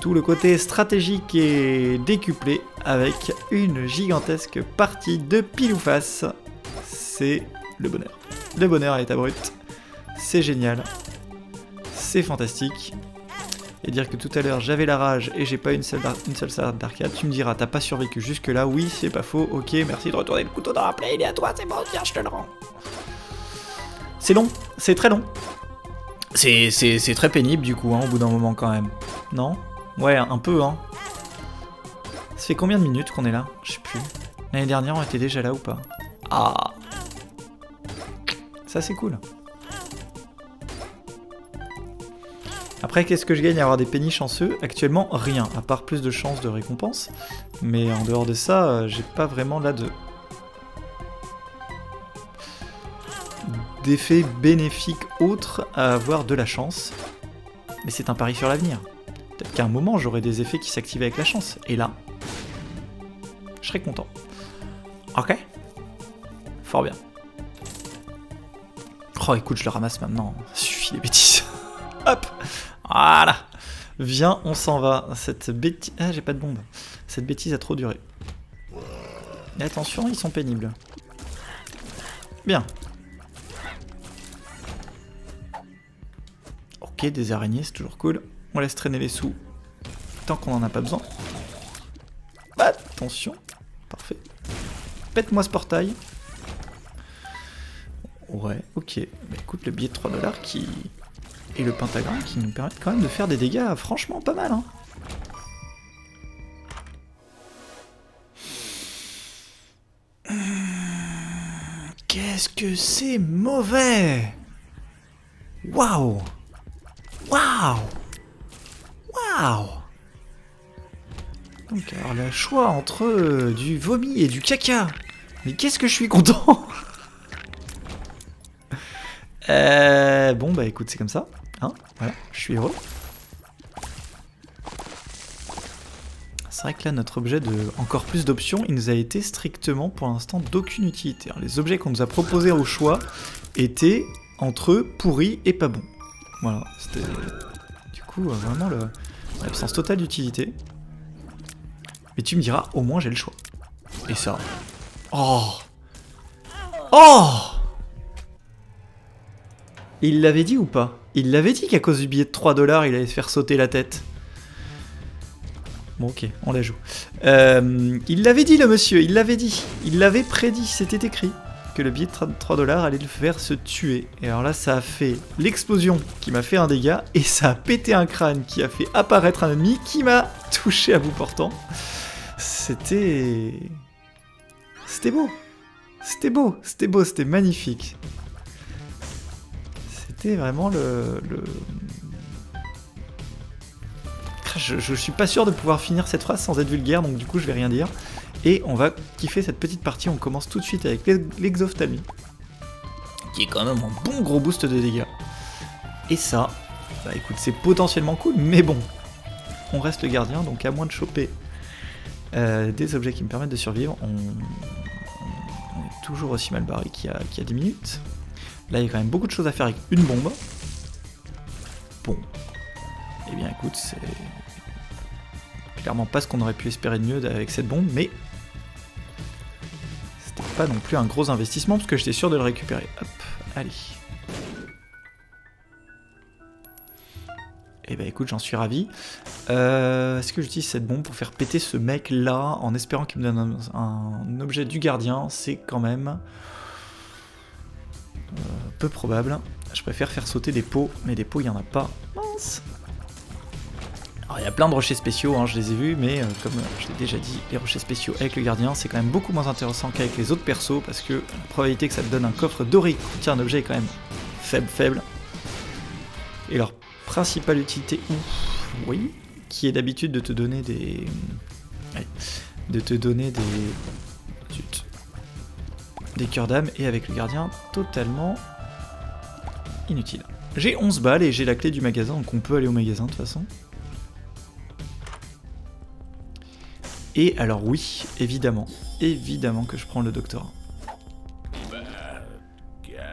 Tout le côté stratégique est décuplé avec une gigantesque partie de pile ou face. C'est le bonheur. le bonheur à brut. C'est génial. C'est fantastique. Et dire que tout à l'heure j'avais la rage et j'ai pas une seule, une seule salade d'arcade, tu me diras, t'as pas survécu jusque là, oui, c'est pas faux, ok, merci de retourner le couteau dans la plaie, il est à toi, c'est bon, tiens, je te le rends. C'est long, c'est très long. C'est très pénible du coup, hein, au bout d'un moment quand même. Non? Ouais, un peu, hein. Ça fait combien de minutes qu'on est là? Je sais plus. L'année dernière, on était déjà là ou pas? Ah Ça, c'est cool. Après, qu'est-ce que je gagne à avoir des pénis chanceux Actuellement, rien, à part plus de chances de récompense. Mais en dehors de ça, euh, j'ai pas vraiment là de... d'effet bénéfique autre à avoir de la chance. Mais c'est un pari sur l'avenir. Peut-être qu'à un moment, j'aurai des effets qui s'activent avec la chance. Et là, je serai content. Ok? Fort bien. Oh, écoute, je le ramasse maintenant. Suffit les bêtises. Hop Voilà Viens, on s'en va. Cette bêtise... Ah, j'ai pas de bombe. Cette bêtise a trop duré. Mais attention, ils sont pénibles. Bien. Ok, des araignées, c'est toujours cool. On laisse traîner les sous tant qu'on en a pas besoin. Attention. Parfait. Pète-moi ce portail. Ouais, ok. Bah écoute, le billet de 3 dollars qui... Et le pentagramme qui nous permettent quand même de faire des dégâts franchement pas mal. Hein. Qu'est-ce que c'est mauvais Waouh Waouh Waouh Donc alors le choix entre euh, du vomi et du caca. Mais qu'est-ce que je suis content? Euh, Bon bah écoute c'est comme ça. Hein voilà, je suis heureux. C'est vrai que là, notre objet de encore plus d'options, il nous a été strictement pour l'instant d'aucune utilité. les objets qu'on nous a proposés au choix étaient entre pourris et pas bons. Voilà, c'était du coup euh, vraiment l'absence totale d'utilité. Mais tu me diras, au moins j'ai le choix. Et ça. Oh Oh Il l'avait dit ou pas? Il l'avait dit qu'à cause du billet de 3 dollars, il allait se faire sauter la tête. Bon ok, on la joue. Euh, il l'avait dit le monsieur, il l'avait dit. Il l'avait prédit, c'était écrit que le billet de 3 dollars allait le faire se tuer. Et alors là, ça a fait l'explosion qui m'a fait un dégât, et ça a pété un crâne qui a fait apparaître un ennemi qui m'a touché à bout portant. C'était... C'était beau. C'était beau, c'était beau, c'était magnifique. Vraiment le... Je, je, suis pas sûr de pouvoir finir cette phrase sans être vulgaire, donc du coup je vais rien dire. Et on va kiffer cette petite partie, on commence tout de suite avec l'exophthalmie, qui est quand même un bon gros boost de dégâts. Et ça, bah écoute, c'est potentiellement cool, mais bon, on reste gardien, donc à moins de choper euh, des objets qui me permettent de survivre, on, est toujours aussi mal barré qu'il y, a 10 minutes. Là, il y a quand même beaucoup de choses à faire avec une bombe. Bon. Eh bien, écoute, c'est clairement pas ce qu'on aurait pu espérer de mieux avec cette bombe, mais pas non plus un gros investissement parce que j'étais sûr de le récupérer. Hop, allez. Eh ben, écoute, j'en suis ravi. Euh, est-ce que j'utilise cette bombe pour faire péter ce mec là en espérant qu'il me donne un, objet du gardien? C'est quand même peu probable. Je préfère faire sauter des pots, mais des pots il n'y en a pas. Mince alors il y a plein de rochers spéciaux, hein, je les ai vus, mais euh, comme je l'ai déjà dit, les rochers spéciaux avec le gardien, c'est quand même beaucoup moins intéressant qu'avec les autres persos, parce que la probabilité que ça te donne un coffre doré qui contient un objet est quand même faible, faible. Et leur principale utilité, oui, qui est d'habitude de te donner des... de te donner des... des cœurs d'âme, et avec le gardien, totalement inutile. J'ai 11 balles et j'ai la clé du magasin, donc on peut aller au magasin de toute façon. Et alors oui, évidemment, évidemment que je prends le doctorat.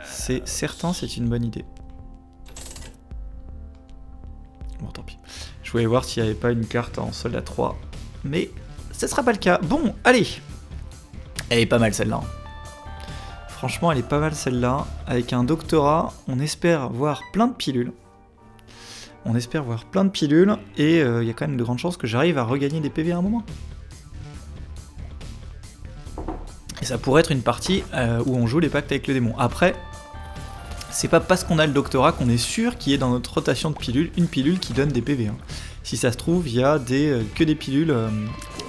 C'est certain, c'est une bonne idée. Bon, tant pis. Je voulais voir s'il n'y avait pas une carte en soldat 3, mais ce sera pas le cas. Bon, allez Elle est pas mal celle-là. Franchement, elle est pas mal celle-là. Avec un doctorat, on espère voir plein de pilules. On espère voir plein de pilules. Et euh, il y a quand même de grandes chances que j'arrive à regagner des PV à un moment. Et ça pourrait être une partie euh, où on joue les pactes avec le démon. Après, c'est pas parce qu'on a le doctorat qu'on est sûr qu'il y ait dans notre rotation de pilules une pilule qui donne des PV. hein. Si ça se trouve, il y a des, euh, que des pilules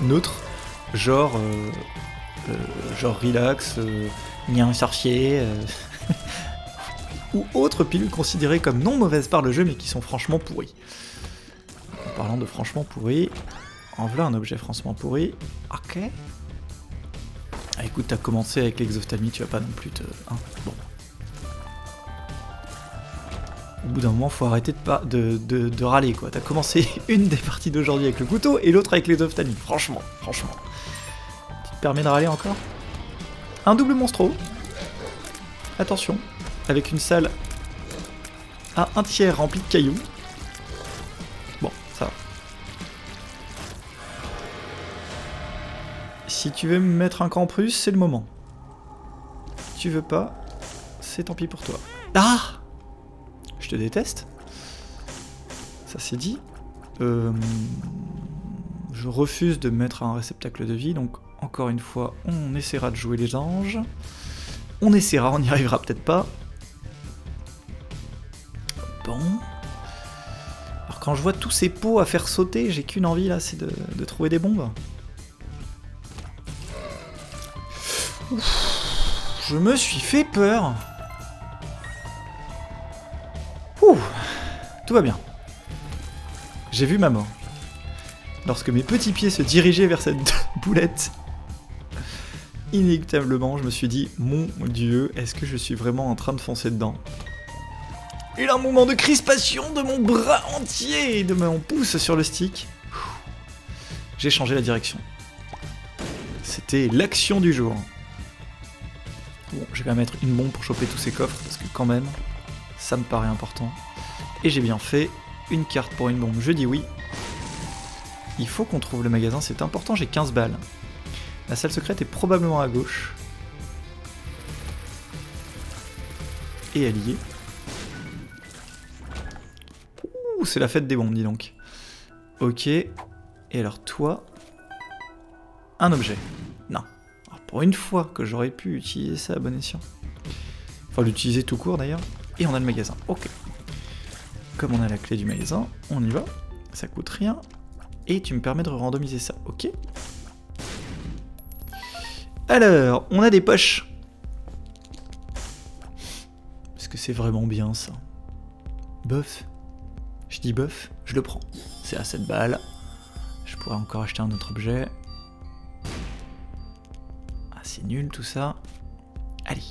neutres, genre, genre relax, euh, Nien sorcier, euh, ou autres pilules considérées comme non mauvaises par le jeu mais qui sont franchement pourries. En parlant de franchement pourri, en voilà un objet franchement pourri. Ok. Ah, écoute, t'as commencé avec l'exophthalmie, tu vas pas non plus te. hein, bon. Au bout d'un moment, faut arrêter de, pas, de, de, de râler quoi. T'as commencé une des parties d'aujourd'hui avec le couteau et l'autre avec l'exophthalmie. Franchement, franchement. Tu te permets de râler encore? Un double monstro. Attention, avec une salle à un tiers remplie de cailloux. Bon, ça va. Si tu veux me mettre un camp plus, c'est le moment. Si tu veux pas, c'est tant pis pour toi. Ah Je te déteste. Ça c'est dit. Euh, je refuse de mettre un réceptacle de vie, donc encore une fois, on essaiera de jouer les anges. On essaiera, on n'y arrivera peut-être pas. Bon. Alors quand je vois tous ces pots à faire sauter, j'ai qu'une envie là, c'est de, trouver des bombes. Je me suis fait peur. Ouh, tout va bien. J'ai vu ma mort. Lorsque mes petits pieds se dirigeaient vers cette boulette, inéluctablement, je me suis dit, mon dieu, est-ce que je suis vraiment en train de foncer dedans? Et un moment de crispation de mon bras entier et de mon pouce sur le stick. J'ai changé la direction. C'était l'action du jour. Bon, je vais mettre une bombe pour choper tous ces coffres, parce que quand même, ça me paraît important. Et j'ai bien fait, une carte pour une bombe, je dis oui. Il faut qu'on trouve le magasin, c'est important, j'ai 15 balles. La salle secrète est probablement à gauche. Et elle y est. Ouh, c'est la fête des bombes, dis donc. Ok. Et alors toi... Un objet. Non. Alors, pour une fois que j'aurais pu utiliser ça à bon escient. Enfin, l'utiliser tout court d'ailleurs. Et on a le magasin. Ok. Comme on a la clé du magasin, on y va. Ça coûte rien. Et tu me permets de randomiser ça. Ok. Alors, on a des poches. Est-ce que c'est vraiment bien ça? Bof. Je dis bof, je le prends. C'est à 7 balles. Je pourrais encore acheter un autre objet. Ah, c'est nul tout ça. Allez.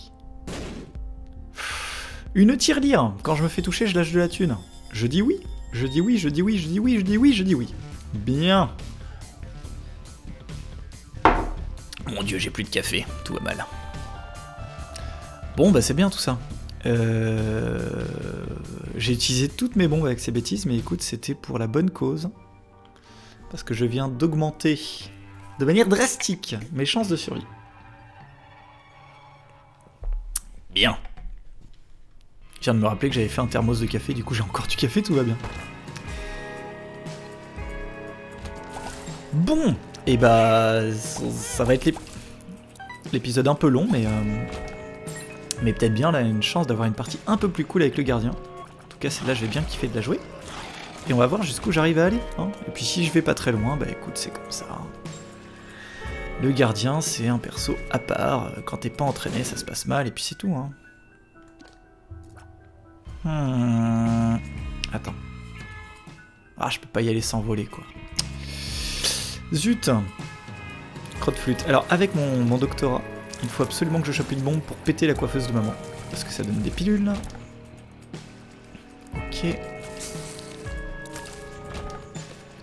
Une tirelire. Quand je me fais toucher, je lâche de la thune. Je dis oui. Je dis oui, je dis oui, je dis oui, je dis oui, je dis oui. Bien. Mon dieu, j'ai plus de café. Tout va mal. Bon, bah c'est bien tout ça. Euh, J'ai utilisé toutes mes bombes avec ces bêtises, mais écoute, c'était pour la bonne cause. Parce que je viens d'augmenter de manière drastique mes chances de survie. Bien. Je viens de me rappeler que j'avais fait un thermos de café, du coup j'ai encore du café, tout va bien. Bon, et bah ça, va être l'ép- l'épisode un peu long, mais euh, mais peut-être bien là une chance d'avoir une partie un peu plus cool avec le gardien. En tout cas, celle-là, j'ai bien kiffé de la jouer. Et on va voir jusqu'où j'arrive à aller. hein. Et puis si je vais pas très loin, bah écoute, c'est comme ça. Le gardien, c'est un perso à part. Quand t'es pas entraîné, ça se passe mal, et puis c'est tout. Hein. Hmm. Attends. Ah, je peux pas y aller sans voler, quoi. Zut Crotte flûte. Alors, avec mon, doctorat, il faut absolument que je chope une bombe pour péter la coiffeuse de maman. Parce que ça donne des pilules. Ok.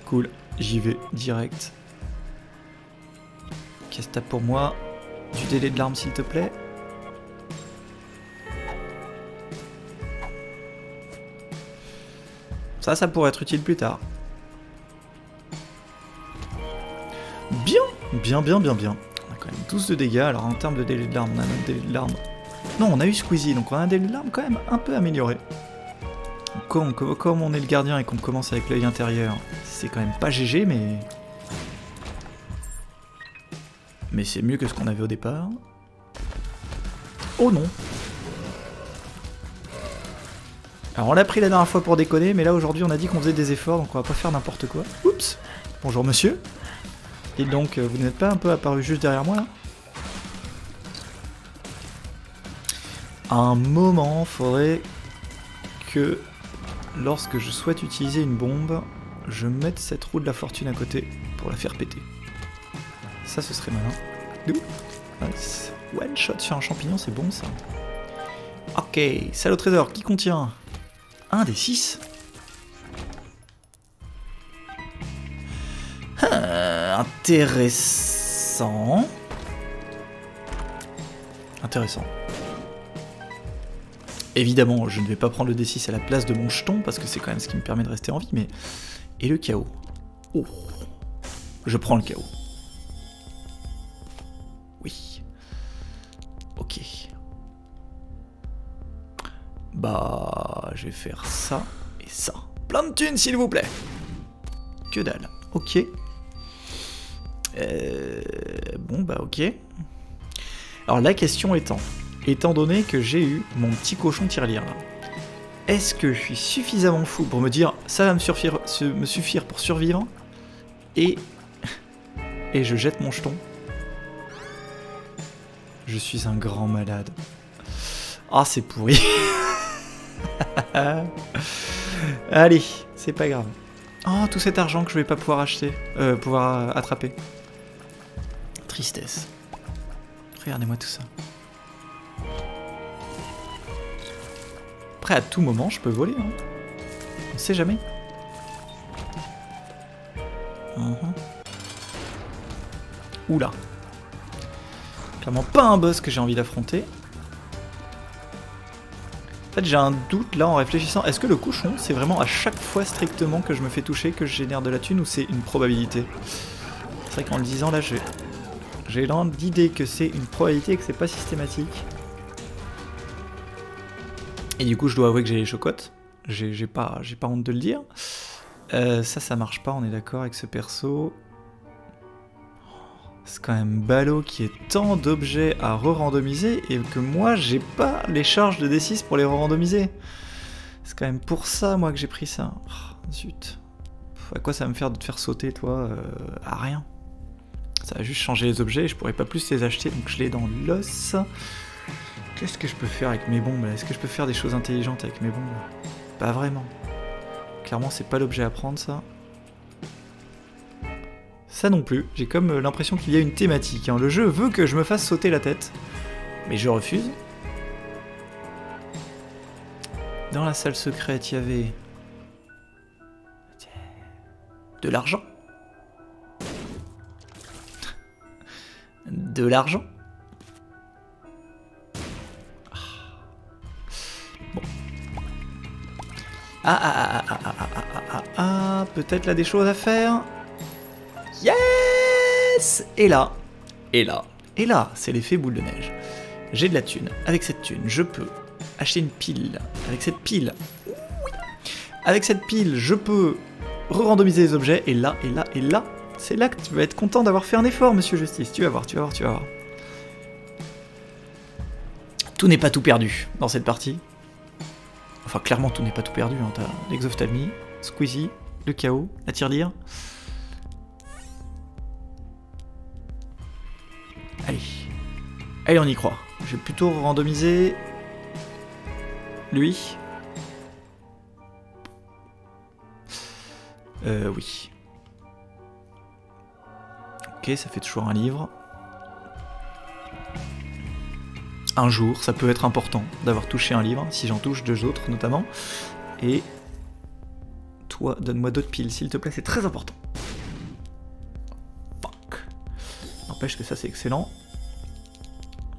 Cool. J'y vais direct. Qu'est-ce que t'as pour moi? Du délai de l'arme, s'il te plaît? Ça, ça pourrait être utile plus tard. Bien, bien, bien, bien, bien. On a quand même 12 de dégâts. Alors en termes de délai de l'arme, on a notre délai de l'arme Non, on a eu Squeezie, donc on a des larmes quand même un peu améliorées. Comme, comme on est le gardien et qu'on commence avec l'œil intérieur, c'est quand même pas GG, mais... Mais c'est mieux que ce qu'on avait au départ. Oh non Alors on l'a pris la dernière fois pour déconner, mais là aujourd'hui on a dit qu'on faisait des efforts, donc on va pas faire n'importe quoi. Oups Bonjour monsieur Et donc, euh, vous n'êtes pas un peu apparu juste derrière moi là un moment, faudrait que lorsque je souhaite utiliser une bombe, je mette cette roue de la fortune à côté pour la faire péter. Ça, ce serait malin. One shot sur un champignon, c'est bon ça. Ok, salle trésor, qui contient un des six ah, Intéressant. Intéressant. Évidemment, je ne vais pas prendre le D6 à la place de mon jeton, parce que c'est quand même ce qui me permet de rester en vie, mais... Et le chaos Oh Je prends le chaos. Oui. Ok. Bah... Je vais faire ça et ça. Plein de thunes, s'il vous plaît Que dalle. Ok. Euh... Bon, bah ok. Alors la question étant étant donné que j'ai eu mon petit cochon tirelire là. Est-ce que je suis suffisamment fou pour me dire ça va me suffire, pour survivre et et je jette mon jeton? Je suis un grand malade. Ah c'est pourri. Allez, c'est pas grave. Oh tout cet argent que je vais pas pouvoir acheter, euh, pouvoir attraper. Tristesse. Regardez-moi tout ça. à tout moment, je peux voler. Hein. On sait jamais. Uh-huh. Oula. Clairement pas un boss que j'ai envie d'affronter. En fait, j'ai un doute là en réfléchissant. Est-ce que le cochon, c'est vraiment à chaque fois strictement que je me fais toucher que je génère de la thune ou c'est une probabilité? C'est vrai qu'en le disant là, j'ai j'ai l'idée que c'est une probabilité et que c'est pas systématique. Et du coup, je dois avouer que j'ai les chocottes. J'ai pas, pas honte de le dire. Euh, ça, ça marche pas, on est d'accord avec ce perso. C'est quand même ballot qui ait tant d'objets à re-randomiser et que moi, j'ai pas les charges de D6 pour les re-randomiser. C'est quand même pour ça, moi, que j'ai pris ça. Oh, zut. À quoi ça va me faire de te faire sauter, toi euh, À rien. Ça va juste changer les objets et je pourrais pas plus les acheter, donc je l'ai dans l'os. Qu'est-ce que je peux faire avec mes bombes Est-ce que je peux faire des choses intelligentes avec mes bombes Pas vraiment. Clairement, c'est pas l'objet à prendre, ça. Ça non plus. J'ai comme euh, l'impression qu'il y a une thématique. Hein. Le jeu veut que je me fasse sauter la tête. Mais je refuse. Dans la salle secrète, il y avait... De l'argent. de l'argent. Ah. Bon. Ah, ah, ah, ah, ah, ah, ah, ah, ah, peut-être là des choses à faire. Yes Et là, et là, et là, c'est l'effet boule de neige. J'ai de la thune. Avec cette thune, je peux acheter une pile. Avec cette pile. Avec cette pile, je peux re-randomiser les objets. Et là, et là, et là, c'est là que tu vas être content d'avoir fait un effort, Monsieur Justice. Tu vas voir, tu vas voir, tu vas voir. Tout n'est pas tout perdu dans cette partie. Enfin, clairement, tout n'est pas tout perdu. Hein. T'as l'exophthalmie, Squeezie, le chaos, la tirelire. Allez. Allez, on y croit. Je vais plutôt randomiser lui. Euh, oui. Ok, ça fait toujours un livre. un jour, ça peut être important d'avoir touché un livre, si j'en touche deux autres notamment. Et toi, donne-moi d'autres piles, s'il te plaît, c'est très important. Fuck. N'empêche que ça, c'est excellent.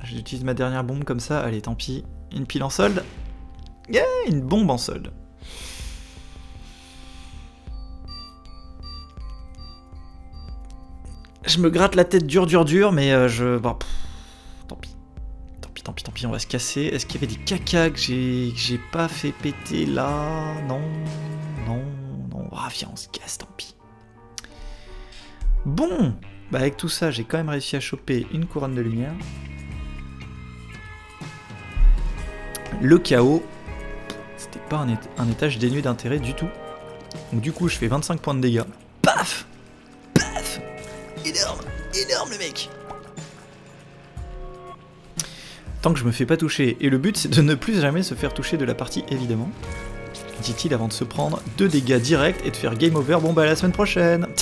J'utilise ma dernière bombe comme ça, allez, tant pis. Une pile en solde. Yeah, une bombe en solde. Je me gratte la tête dur, dur, dur, mais euh, je... Bon, pis, tant pis, tant pis, on va se casser. Est-ce qu'il y avait des caca que j'ai pas fait péter là? Non, non, non. Ah, viens, on se casse, tant pis. Bon, bah avec tout ça, j'ai quand même réussi à choper une couronne de lumière. Le chaos, c'était pas un, étage dénué d'intérêt du tout. Donc du coup, je fais 25 points de dégâts. Paf Tant que je me fais pas toucher. Et le but, c'est de ne plus jamais se faire toucher de la partie, évidemment. Dit-il avant de se prendre deux dégâts directs et de faire game over. Bon bah la semaine prochaine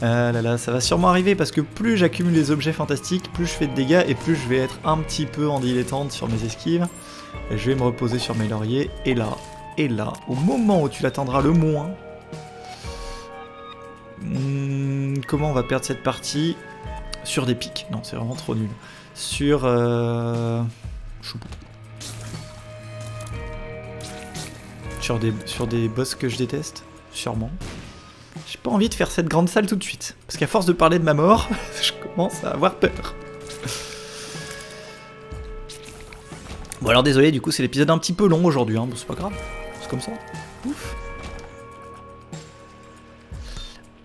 Ah là là, ça va sûrement arriver parce que plus j'accumule les objets fantastiques, plus je fais de dégâts et plus je vais être un petit peu en dilettante sur mes esquives. je vais me reposer sur mes lauriers et là, et là, au moment où tu l'attendras le moins, hmm, comment on va perdre cette partie Sur des pics. Non, c'est vraiment trop nul. Sur... Euh... Sur des, sur des boss que je déteste Sûrement. J'ai pas envie de faire cette grande salle tout de suite. Parce qu'à force de parler de ma mort, je commence à avoir peur. Bon alors désolé, du coup c'est l'épisode un petit peu long aujourd'hui, hein. bon, c'est pas grave, c'est comme ça. Ouf.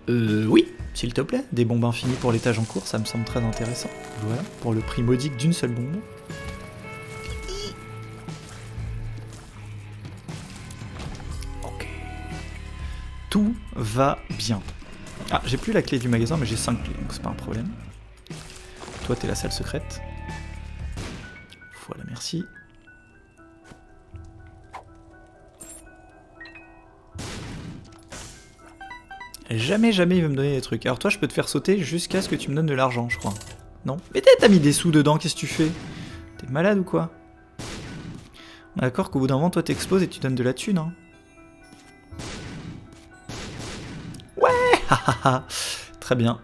Euh oui, s'il te plaît, des bombes infinies pour l'étage en cours, ça me semble très intéressant. Voilà, pour le prix modique d'une seule bombe. tout va bien. Ah, j'ai plus la clé du magasin, mais j'ai 5 clés, donc c'est pas un problème. Toi, t'es la salle secrète. Voilà, merci. Jamais, jamais il va me donner des trucs. Alors toi, je peux te faire sauter jusqu'à ce que tu me donnes de l'argent, je crois. Non Mais t'as mis des sous dedans, qu'est-ce que tu fais? T'es malade ou quoi? D'accord qu'au bout d'un moment, toi t'exploses et tu donnes de la thune, hein Très bien.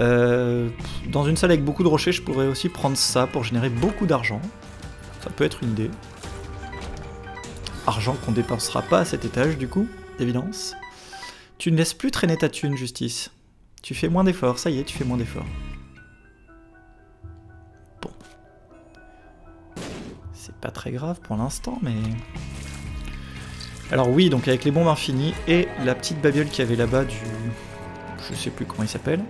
Euh, dans une salle avec beaucoup de rochers, je pourrais aussi prendre ça pour générer beaucoup d'argent. Ça peut être une idée. Argent qu'on dépensera pas à cet étage, du coup, d'évidence. Tu ne laisses plus traîner ta thune, justice. Tu fais moins d'efforts, ça y est, tu fais moins d'efforts. Bon. C'est pas très grave pour l'instant, mais... Alors oui, donc avec les bombes infinies et la petite babiole qui avait là-bas du... Je sais plus comment il s'appelle.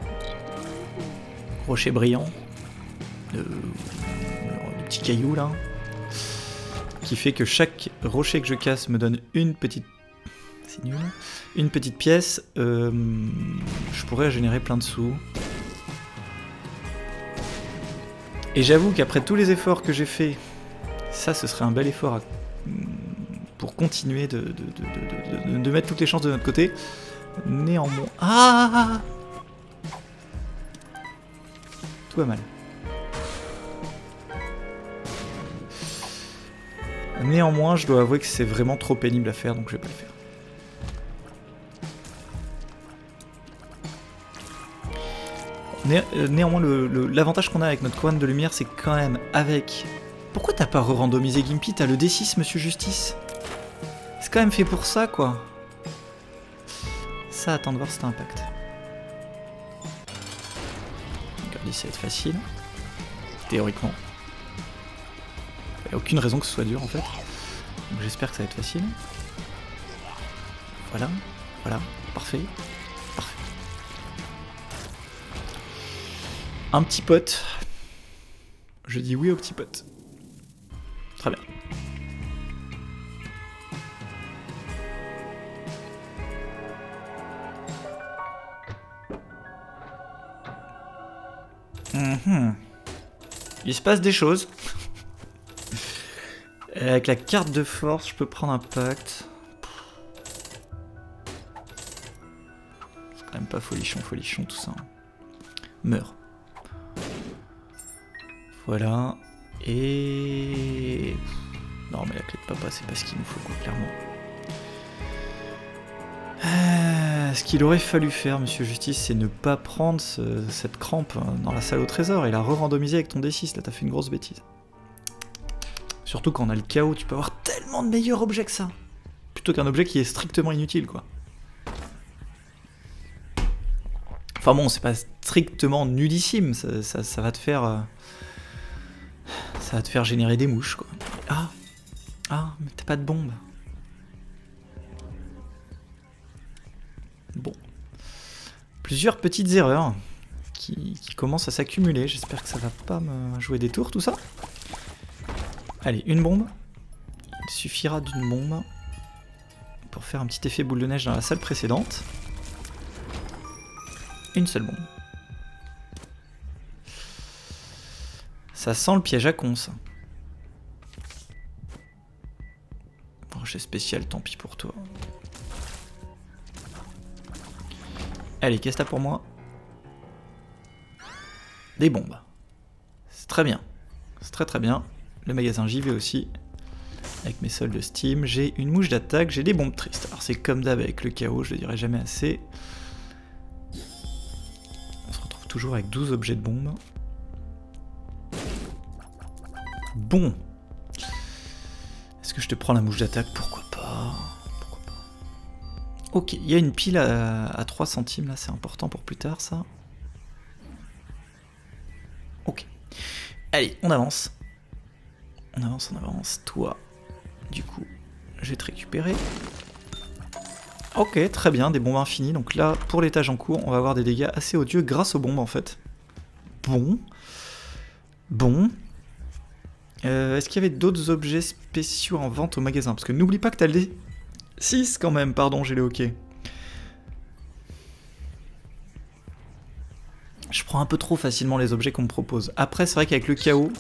Rocher brillant. Le... petit caillou là. Qui fait que chaque rocher que je casse me donne une petite... C'est nul. Une petite pièce. Euh, je pourrais générer plein de sous. Et j'avoue qu'après tous les efforts que j'ai fait, ça ce serait un bel effort à pour continuer de, de, mettre toutes les chances de notre côté. Néanmoins... Ah Tout va mal. Néanmoins, je dois avouer que c'est vraiment trop pénible à faire, donc je vais pas le faire. Euh, néanmoins, l'avantage qu'on a avec notre couronne de lumière, c'est quand même avec... Pourquoi t'as pas re-randomisé Gimpy T'as le D6, Monsieur Justice? C'est quand même fait pour ça, quoi. Ça, attends de voir ça impact. Regardez, ça va être facile. Théoriquement. Il n'y a aucune raison que ce soit dur, en fait. J'espère que ça va être facile. Voilà, voilà. Parfait. Un petit pote. Je dis oui au petit pote. Très bien. Mhm. Il se passe des choses. Avec la carte de force, je peux prendre un pacte. C'est quand même pas folichon, folichon tout ça. Meurs. Voilà. Et... Non mais la clé de papa, c'est pas ce qu'il nous faut, quoi, clairement. Euh, ce qu'il aurait fallu faire, Monsieur Justice, c'est ne pas prendre cette crampe hein, dans la salle au trésor et la re-randomiser avec ton D6. Là, t'as fait une grosse bêtise. Surtout quand on a le chaos, tu peux avoir tellement de meilleurs objets que ça. Plutôt qu'un objet qui est strictement inutile, quoi. Enfin bon, c'est pas strictement nullissime, ça, va te faire... Euh, Ça va te faire générer des mouches, quoi. Ah Ah, mais t'as pas de bombe. Bon. Plusieurs petites erreurs qui, commencent à s'accumuler. J'espère que ça va pas me jouer des tours, tout ça. Allez, une bombe. Il suffira d'une bombe pour faire un petit effet boule de neige dans la salle précédente. Une seule bombe. Ça sent le piège à con, ça. Rocher spécial, tant pis pour toi. Allez, qu'est-ce que t'as pour moi? Des bombes. C'est très bien. C'est très très bien. Le magasin j'y vais aussi. Avec mes soldes Steam, j'ai une mouche d'attaque, j'ai des bombes tristes. Alors c'est comme d'hab avec le chaos, je le dirai jamais assez. On se retrouve toujours avec 12 objets de bombes. Bon. Est-ce que je te prends la mouche d'attaque? Pourquoi pas? Pourquoi Ok, il y a une pile à, 3 centimes là, c'est important pour plus tard ça. Ok. Allez, on avance. On avance, on avance. Toi, du coup, je vais te récupérer. Ok, très bien, des bombes infinies. Donc là, pour l'étage en cours, on va avoir des dégâts assez odieux grâce aux bombes en fait. Bon. Bon. Euh, est-ce qu'il y avait d'autres objets spéciaux en vente au magasin? Parce que n'oublie pas que t'as le 6 quand même, pardon, j'ai les hockey. Je prends un peu trop facilement les objets qu'on me propose. Après, c'est vrai qu'avec le chaos,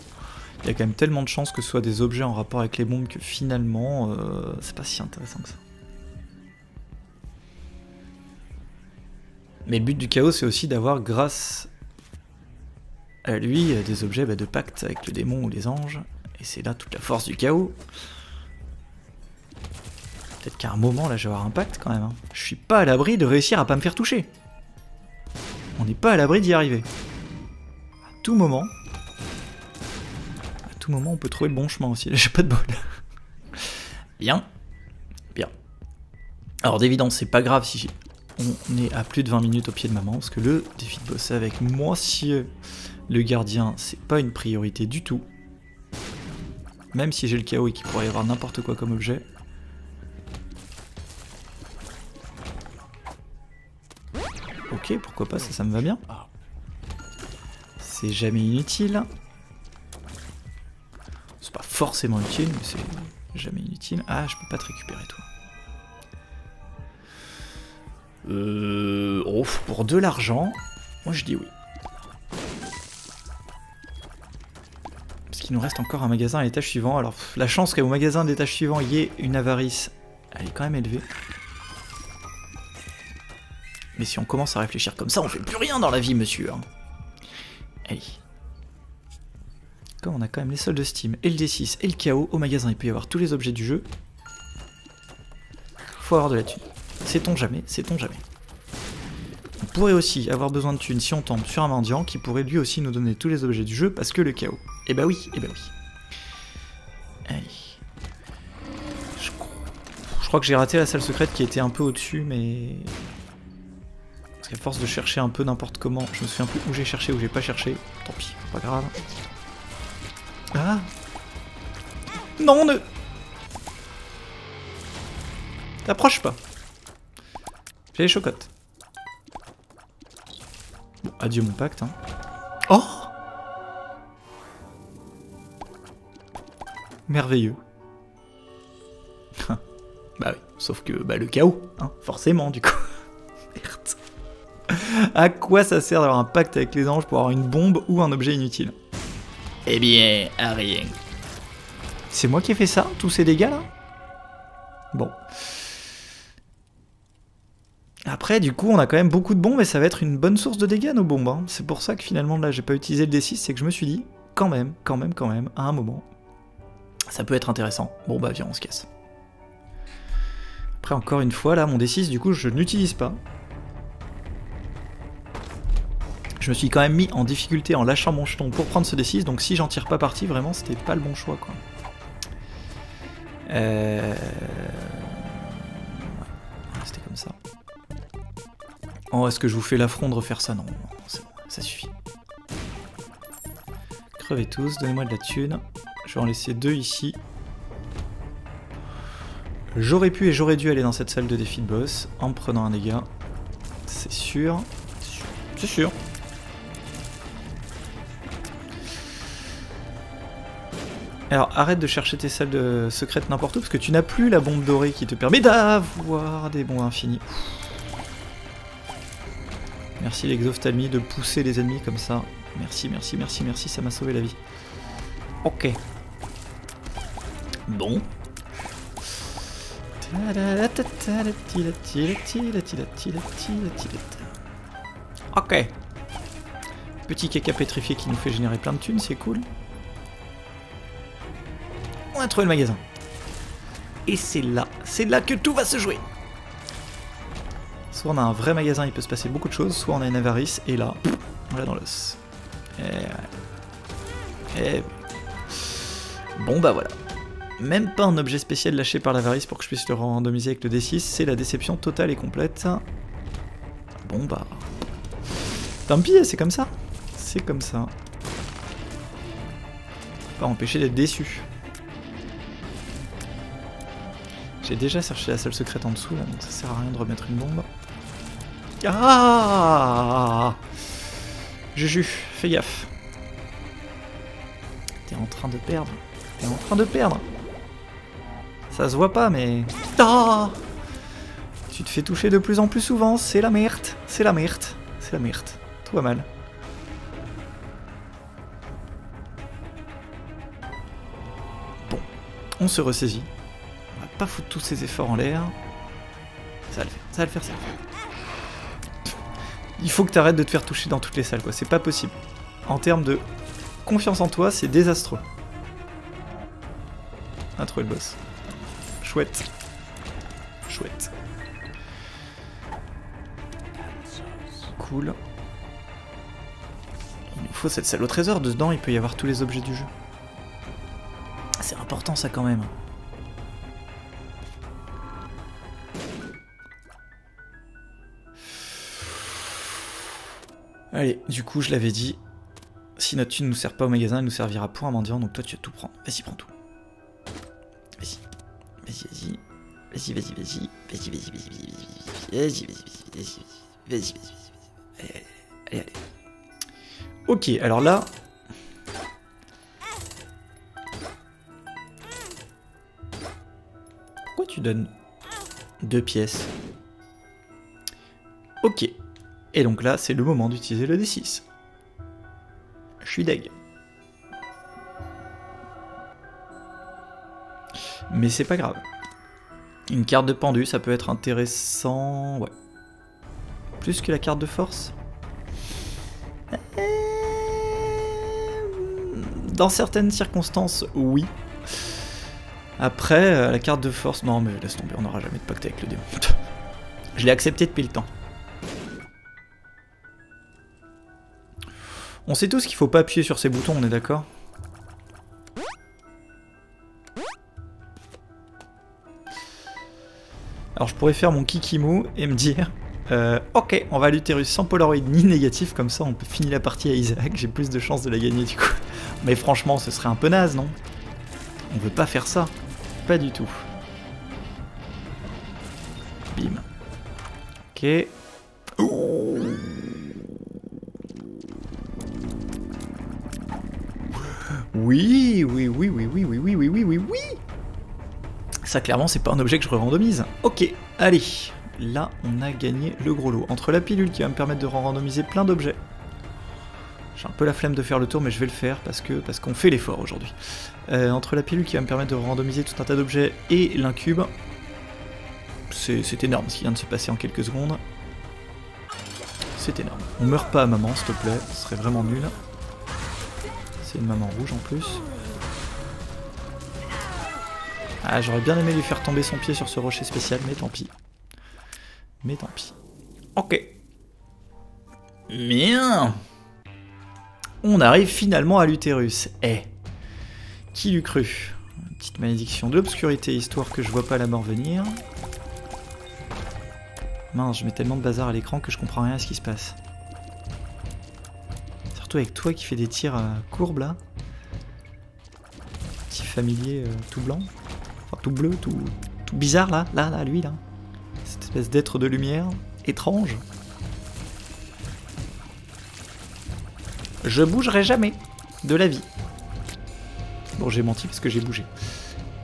il y a quand même tellement de chances que ce soit des objets en rapport avec les bombes que finalement, euh, c'est pas si intéressant que ça. Mais le but du chaos, c'est aussi d'avoir, grâce à lui des objets bah, de pacte avec le démon ou les anges. Et c'est là toute la force du chaos. Peut-être qu'à un moment, là, je vais avoir un pacte quand même. Hein. Je suis pas à l'abri de réussir à pas me faire toucher. On n'est pas à l'abri d'y arriver. À tout moment. À tout moment, on peut trouver le bon chemin aussi. Là, j'ai pas de bol. Bien. Bien. Alors d'évidence, c'est pas grave si on est à plus de 20 minutes au pied de maman, parce que le défi de bosser avec moi, si le gardien, c'est pas une priorité du tout. Même si j'ai le chaos et qu'il pourrait y avoir n'importe quoi comme objet. Ok, pourquoi pas, ça, ça me va bien. C'est jamais inutile. C'est pas forcément utile, mais c'est jamais inutile. Ah, je peux pas te récupérer, toi. Euh... Oh, pour de l'argent, moi je dis oui. Il nous reste encore un magasin à l'étage suivant. Alors, la chance qu'au magasin de l'étage suivant, il y ait une avarice, elle est quand même élevée. Mais si on commence à réfléchir comme ça, on fait plus rien dans la vie, monsieur. Hein. Allez. Comme on a quand même les soldes de Steam, et le D6, et le chaos, au magasin il peut y avoir tous les objets du jeu. Faut avoir de la thune. Sait-on jamais, sait-on jamais. On pourrait aussi avoir besoin de thunes si on tombe sur un mendiant qui pourrait lui aussi nous donner tous les objets du jeu parce que le chaos. Eh bah oui, eh bah oui. Allez. Je, crois que j'ai raté la salle secrète qui était un peu au-dessus, mais... Parce qu'à force de chercher un peu n'importe comment, je me souviens plus où j'ai cherché, où j'ai pas cherché. Tant pis, pas grave. Ah Non, ne... T'approches pas. J'ai les chocottes. Bon, adieu mon pacte. Hein. Oh Merveilleux. bah oui, sauf que bah, le chaos, hein, forcément du coup. Merde. À quoi ça sert d'avoir un pacte avec les anges pour avoir une bombe ou un objet inutile? Eh bien, à rien. C'est moi qui ai fait ça, tous ces dégâts là? Bon. Après, du coup, on a quand même beaucoup de bombes et ça va être une bonne source de dégâts, nos bombes. Hein. C'est pour ça que finalement, là, j'ai pas utilisé le D6, c'est que je me suis dit, quand même, quand même, quand même, à un moment, ça peut être intéressant. Bon, bah, viens, on se casse. Après, encore une fois, là, mon D6, du coup, je n'utilise pas. Je me suis quand même mis en difficulté en lâchant mon jeton pour prendre ce D6, donc si j'en tire pas parti, vraiment, c'était pas le bon choix, quoi. Euh... C'était comme ça. Oh, est-ce que je vous fais l'affront de refaire ça? Non, ça suffit. Crevez tous, donnez-moi de la thune. Je vais en laisser deux ici. J'aurais pu et j'aurais dû aller dans cette salle de défi de boss en prenant un dégât. C'est sûr. C'est sûr. Alors arrête de chercher tes salles de secrètes n'importe où parce que tu n'as plus la bombe dorée qui te permet d'avoir des bombes infinis. Merci l'exophthalmie de pousser les ennemis comme ça. Merci, merci, merci, merci, ça m'a sauvé la vie. Ok. Bon. Ok. Petit caca pétrifié qui nous fait générer plein de thunes, c'est cool. On a trouvé le magasin. Et c'est là, c'est là que tout va se jouer. Soit on a un vrai magasin, il peut se passer beaucoup de choses, soit on a une avarice, et là, on l'a dans l'os. Et... et... Bon bah voilà. Même pas un objet spécial lâché par l'avarice pour que je puisse le randomiser avec le D6, c'est la déception totale et complète. Bon bah... Tant pis, c'est comme ça. C'est comme ça. Pas empêcher d'être déçu. J'ai déjà cherché la salle secrète en dessous donc ça sert à rien de remettre une bombe. Ah Juju, fais gaffe. T'es en train de perdre. T'es en train de perdre. Ça se voit pas, mais... Ah Tu te fais toucher de plus en plus souvent, c'est la merde. C'est la merde. C'est la merde. Tout va mal. Bon, on se ressaisit. On va pas foutre tous ces efforts en l'air. Ça va le faire, ça le faire, ça le faire il faut que tu arrêtes de te faire toucher dans toutes les salles, quoi. C'est pas possible. En termes de confiance en toi, c'est désastreux. On a trouvé le boss. Chouette. Chouette. Cool. Il nous faut cette salle au trésor. Dedans, il peut y avoir tous les objets du jeu. C'est important, ça, quand même. Allez, du coup, je l'avais dit, si notre thune ne nous sert pas au magasin, elle nous servira pour un mendiant, donc toi tu vas tout prendre. Vas-y, prends tout. Vas-y. Vas-y, vas-y. Vas-y, vas-y, vas-y. Vas-y, vas-y, vas-y, vas-y, vas-y, vas-y, vas-y, vas-y, vas-y, vas-y. Allez, allez, allez. Ok, alors là... Pourquoi tu donnes deux pièces? Ok. Et donc là, c'est le moment d'utiliser le D6. Je suis deg. Mais c'est pas grave. Une carte de pendu, ça peut être intéressant... Ouais. Plus que la carte de force Dans certaines circonstances, oui. Après, euh, la carte de force... Non mais laisse tomber, on n'aura jamais de pacte avec le démon. Je l'ai accepté depuis le temps. On sait tous qu'il faut pas appuyer sur ces boutons, on est d'accord? Alors je pourrais faire mon kikimou et me dire euh, Ok, on va l'utérus sans Polaroid ni négatif, comme ça on peut finir la partie à Isaac, j'ai plus de chances de la gagner du coup. Mais franchement, ce serait un peu naze, non? On veut pas faire ça. Pas du tout. Bim. Ok. Oui, oui, oui, oui, oui, oui, oui, oui, oui, oui, oui Ça, clairement, c'est pas un objet que je randomise. Ok, allez. Là, on a gagné le gros lot. Entre la pilule qui va me permettre de randomiser plein d'objets. J'ai un peu la flemme de faire le tour, mais je vais le faire parce que parce qu'on fait l'effort aujourd'hui. Euh, entre la pilule qui va me permettre de randomiser tout un tas d'objets et l'incube, c'est énorme ce qui vient de se passer en quelques secondes. C'est énorme. On meurt pas maman, s'il te plaît, ce serait vraiment nul. C'est une maman rouge en plus. Ah, j'aurais bien aimé lui faire tomber son pied sur ce rocher spécial, mais tant pis. Mais tant pis. Ok. Bien On arrive finalement à l'utérus. Eh Qui l'eût cru? Petite malédiction de l'obscurité, histoire que je vois pas la mort venir. Mince, je mets tellement de bazar à l'écran que je comprends rien à ce qui se passe avec toi qui fais des tirs à courbe là. familier euh, tout blanc. Enfin, tout bleu, tout, tout bizarre, là. Là, là, lui, là. Cette espèce d'être de lumière étrange. Je bougerai jamais de la vie. Bon, j'ai menti parce que j'ai bougé.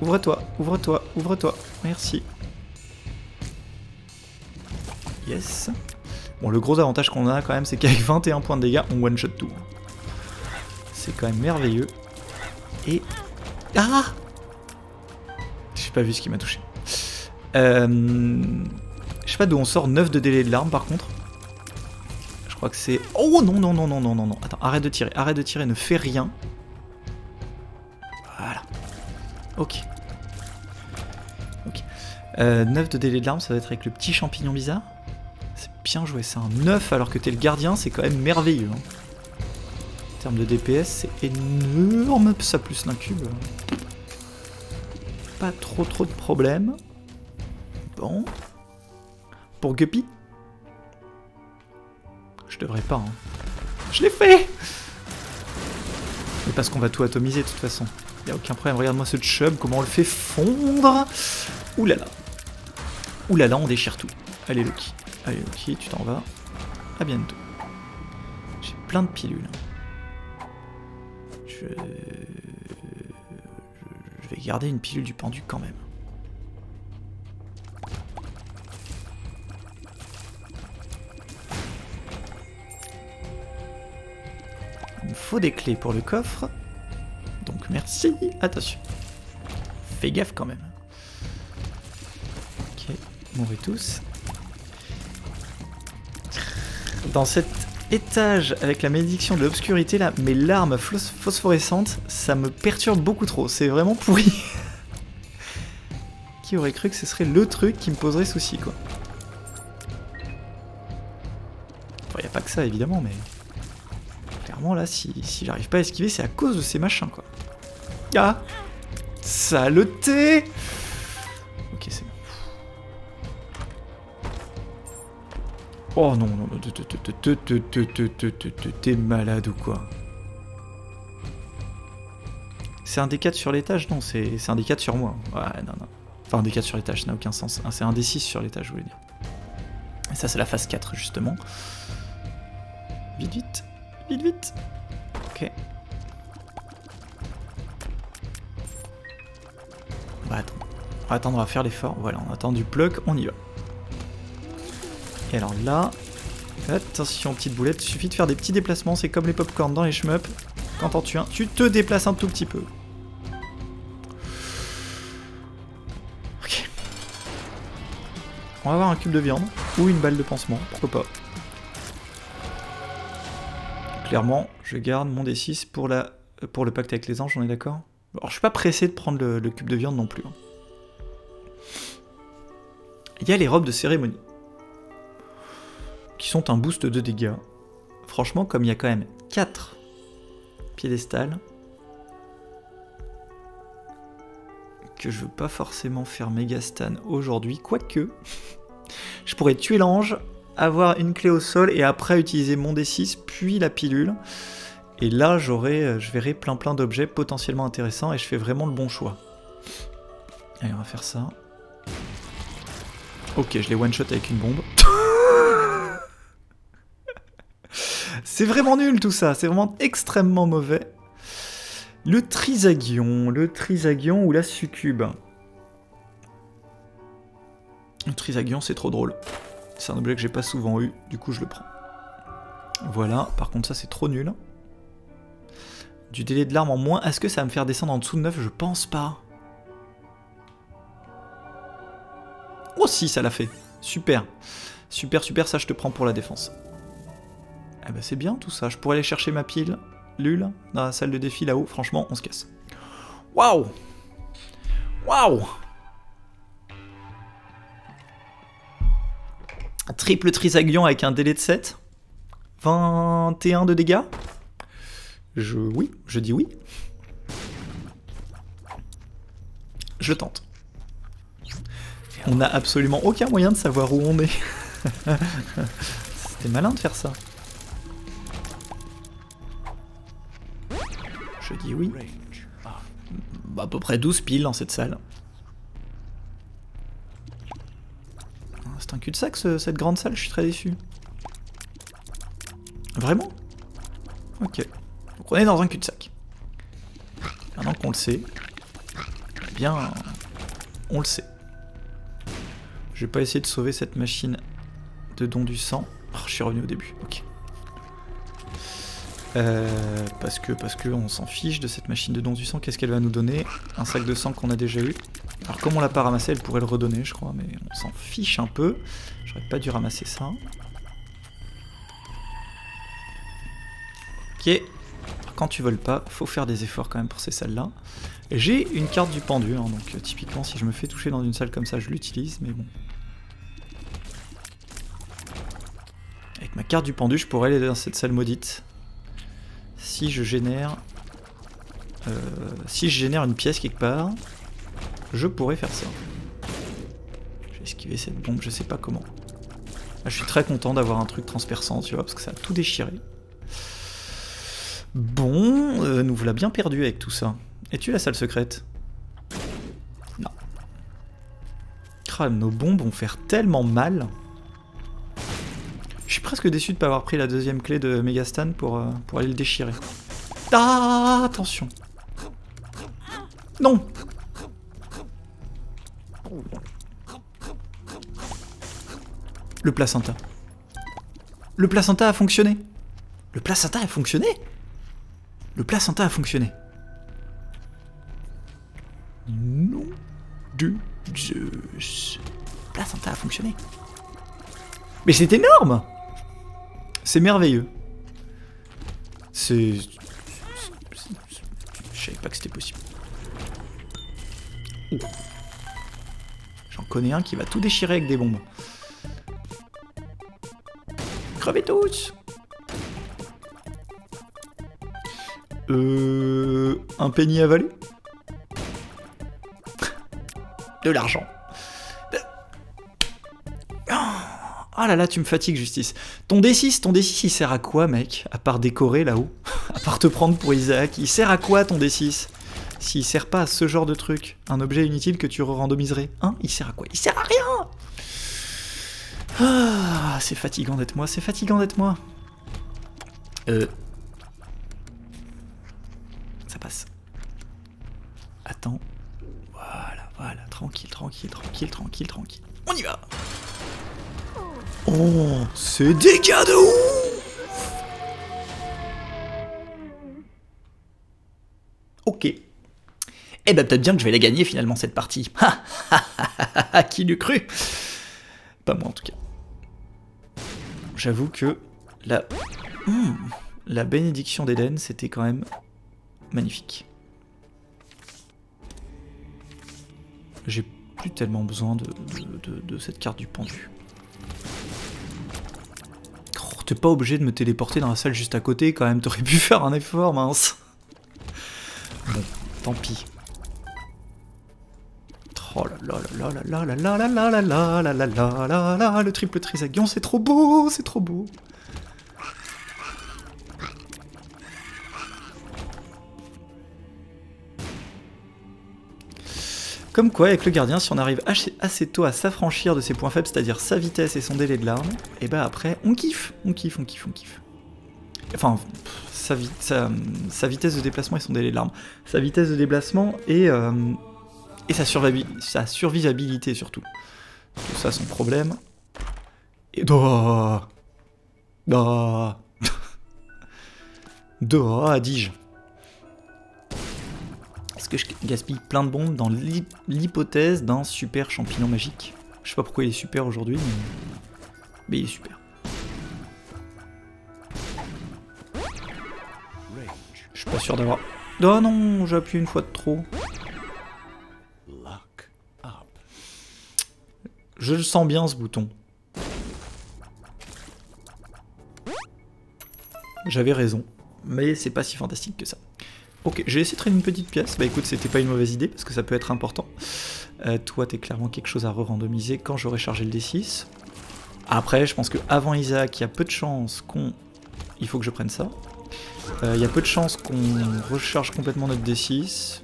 Ouvre-toi, ouvre-toi, ouvre-toi. Merci. Yes. Bon, le gros avantage qu'on a quand même, c'est qu'avec 21 points de dégâts, on one-shot tout. C'est quand même merveilleux. Et... Ah J'ai pas vu ce qui m'a touché. Euh... Je sais pas d'où on sort 9 de délai de l'arme par contre. Je crois que c'est... Oh non, non, non, non, non, non, non. Attends, arrête de tirer, arrête de tirer, ne fais rien. Voilà. Ok. Ok. Euh, 9 de délai de l'arme, ça va être avec le petit champignon bizarre. C'est bien joué, c'est un 9 alors que t'es le gardien, c'est quand même merveilleux. Hein. En termes de DPS, c'est énorme, ça plus l'incube. Pas trop trop de problèmes. Bon. Pour Guppy Je devrais pas, hein. Je l'ai fait Mais parce qu'on va tout atomiser de toute façon. Y a aucun problème. Regarde-moi ce chub, comment on le fait fondre Ouh là on déchire tout. Allez Loki. Allez Loki, tu t'en vas. À bientôt. J'ai plein de pilules. Je... Je vais garder une pilule du pendu quand même. Il me faut des clés pour le coffre. Donc merci. Attention. Fais gaffe quand même. Ok, mourrez tous. Dans cet étage avec la malédiction de l'obscurité là, mes larmes phosphorescentes, ça me perturbe beaucoup trop. C'est vraiment pourri. qui aurait cru que ce serait le truc qui me poserait souci quoi. Bon, y a pas que ça évidemment, mais clairement là, si, si j'arrive pas à esquiver, c'est à cause de ces machins quoi. Ah Saleté Oh non, non, non, t'es malade ou quoi C'est un D4 sur l'étage Non, c'est un D4 sur moi. Ouais, non, non. Enfin, un D4 sur l'étage, ça n'a aucun sens. C'est un D6 sur l'étage, je voulais dire. Et ça, c'est la phase 4, justement. Vite, vite. Vite, vite. Ok. On va attendre. On va faire l'effort. Voilà, on attend du pluck, on y va. Et alors là, attention petite boulette, il suffit de faire des petits déplacements, c'est comme les popcorn dans les shmups. Quand t'en tues un, tu te déplaces un tout petit peu. Ok. On va avoir un cube de viande, ou une balle de pansement, pourquoi pas. Clairement, je garde mon D6 pour, la, pour le pacte avec les anges, on est d'accord? Alors je suis pas pressé de prendre le, le cube de viande non plus. hein. Il y a les robes de cérémonie qui sont un boost de dégâts. Franchement, comme il y a quand même 4 piédestals, que je veux pas forcément faire méga stan aujourd'hui, quoique je pourrais tuer l'ange, avoir une clé au sol et après utiliser mon D6 puis la pilule. Et là, j'aurai, je verrai plein plein d'objets potentiellement intéressants et je fais vraiment le bon choix. Allez, on va faire ça. Ok, je les one shot avec une bombe. C'est vraiment nul tout ça, c'est vraiment extrêmement mauvais. Le trisagion, le trisagion ou la succube. Le trisagion c'est trop drôle. C'est un objet que j'ai pas souvent eu, du coup je le prends. Voilà, par contre ça c'est trop nul. Du délai de l'arme en moins, est-ce que ça va me faire descendre en dessous de 9 Je pense pas. Oh si, ça l'a fait. Super. Super, super, ça je te prends pour la défense. Ah bah c'est bien tout ça, je pourrais aller chercher ma pile, Lul, dans la salle de défi là-haut, franchement, on se casse. Waouh Waouh Triple trisaglion avec un délai de 7. 21 de dégâts? Je... Oui, je dis oui. Je tente. On n'a absolument aucun moyen de savoir où on est. C'était malin de faire ça. Je dis oui. Bah, à peu près 12 piles dans cette salle. Ah, c'est un cul-de-sac cette grande salle, je suis très déçu. Vraiment? Ok. Donc on est dans un cul-de-sac. Maintenant qu'on le sait, eh bien, on le sait. Je vais pas essayer de sauver cette machine de don du sang. Oh, je suis revenu au début, ok. Euh, parce que parce que on s'en fiche de cette machine de don du sang. Qu'est-ce qu'elle va nous donner Un sac de sang qu'on a déjà eu. Alors comme on l'a pas ramassé, elle pourrait le redonner, je crois, mais on s'en fiche un peu. J'aurais pas dû ramasser ça. Ok. Quand tu voles pas, faut faire des efforts quand même pour ces salles-là. J'ai une carte du pendu, hein, donc euh, typiquement si je me fais toucher dans une salle comme ça, je l'utilise, mais bon. Avec ma carte du pendu, je pourrais aller dans cette salle maudite si je génère euh, si je génère une pièce quelque part, je pourrais faire ça. Je vais esquiver cette bombe, je sais pas comment. je suis très content d'avoir un truc transperçant, tu vois, parce que ça a tout déchiré. Bon, euh, nous voilà bien perdus avec tout ça. Es-tu la salle secrète? Non. Crème, nos bombes vont faire tellement mal. Presque déçu de pas avoir pris la deuxième clé de Megastan pour, euh, pour aller le déchirer. Ah, attention. Non Le placenta. Le placenta a fonctionné. Le placenta a fonctionné? Le placenta a fonctionné. Non du Zeus. Le placenta a fonctionné. Mais c'est énorme c'est merveilleux. C'est... Je savais pas que c'était possible. J'en connais un qui va tout déchirer avec des bombes. Crevez tous Euh... Un penny avalé? De l'argent. Ah là là, tu me fatigues, Justice. Ton D6, ton D6, il sert à quoi, mec À part décorer là-haut À part te prendre pour Isaac Il sert à quoi, ton D6 S'il sert pas à ce genre de truc, un objet inutile que tu re-randomiserais, hein? Il sert à quoi? Il sert à rien Ah, c'est fatigant d'être moi, c'est fatigant d'être moi. Euh... Ça passe. Attends. Voilà, voilà, tranquille, tranquille, tranquille, tranquille, tranquille. On y va Oh, c'est dégâts de ouf Ok. Eh ben peut-être bien que je vais la gagner finalement cette partie. Qui l'eût cru? Pas moi en tout cas. J'avoue que la... Hmm, la bénédiction d'Eden, c'était quand même magnifique. J'ai plus tellement besoin de, de cette carte du pendu t'es pas obligé de me téléporter dans la salle juste à côté quand même, t'aurais pu faire un effort, mince. Bon, tant pis. Oh là là là là là là là là là là là là là là là le triple trisagion, c'est trop beau, c'est trop beau. Comme quoi, avec le gardien, si on arrive assez tôt à s'affranchir de ses points faibles, c'est-à-dire sa vitesse et son délai de larme, et bah après, on kiffe, on kiffe, on kiffe, on kiffe. Enfin, sa, vitesse de déplacement et son délai de larme. Sa vitesse de déplacement et, euh, sa, survivabilité surtout. Tout ça, son problème. Et... Oh oh, dis-je est-ce que je gaspille plein de bombes dans l'hypothèse d'un super champignon magique Je sais pas pourquoi il est super aujourd'hui, mais... il est super. Je suis pas sûr d'avoir... Oh non, j'ai appuyé une fois de trop. Je le sens bien ce bouton. J'avais raison, mais c'est pas si fantastique que ça. Ok, j'ai essayé de traîner une petite pièce. Bah écoute, c'était pas une mauvaise idée parce que ça peut être important. Euh, toi, t'es clairement quelque chose à re-randomiser quand j'aurai chargé le D6. Après, je pense que avant Isaac, il y a peu de chances qu'on. Il faut que je prenne ça. Euh, il y a peu de chances qu'on recharge complètement notre D6.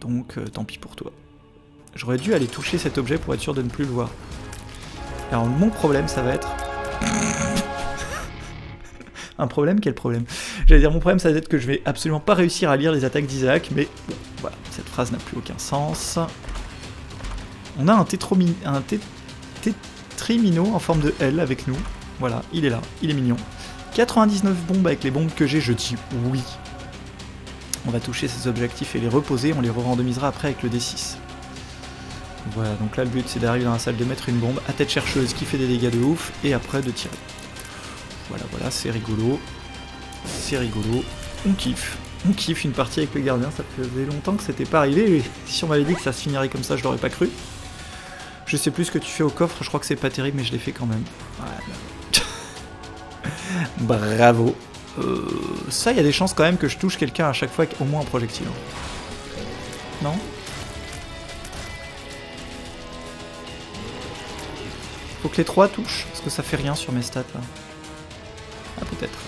Donc, euh, tant pis pour toi. J'aurais dû aller toucher cet objet pour être sûr de ne plus le voir. Alors, mon problème, ça va être... Un problème Quel problème J'allais dire, mon problème, ça va être que je vais absolument pas réussir à lire les attaques d'Isaac, mais bon, voilà, cette phrase n'a plus aucun sens. On a un, tétrimino en forme de L avec nous. Voilà, il est là, il est mignon. 99 bombes avec les bombes que j'ai, je dis oui. On va toucher ces objectifs et les reposer, on les re-randomisera après avec le D6. Voilà, donc là le but c'est d'arriver dans la salle de mettre une bombe à tête chercheuse qui fait des dégâts de ouf, et après de tirer. Voilà, voilà, c'est rigolo. C'est rigolo. On kiffe. On kiffe une partie avec le gardien, ça faisait longtemps que c'était pas arrivé, si on m'avait dit que ça se finirait comme ça, je l'aurais pas cru. Je sais plus ce que tu fais au coffre, je crois que c'est pas terrible, mais je l'ai fait quand même. Bravo. Euh, ça, il y a des chances quand même que je touche quelqu'un à chaque fois avec au moins un projectile. Non? Faut que les trois touchent, parce que ça fait rien sur mes stats là. Peut-être.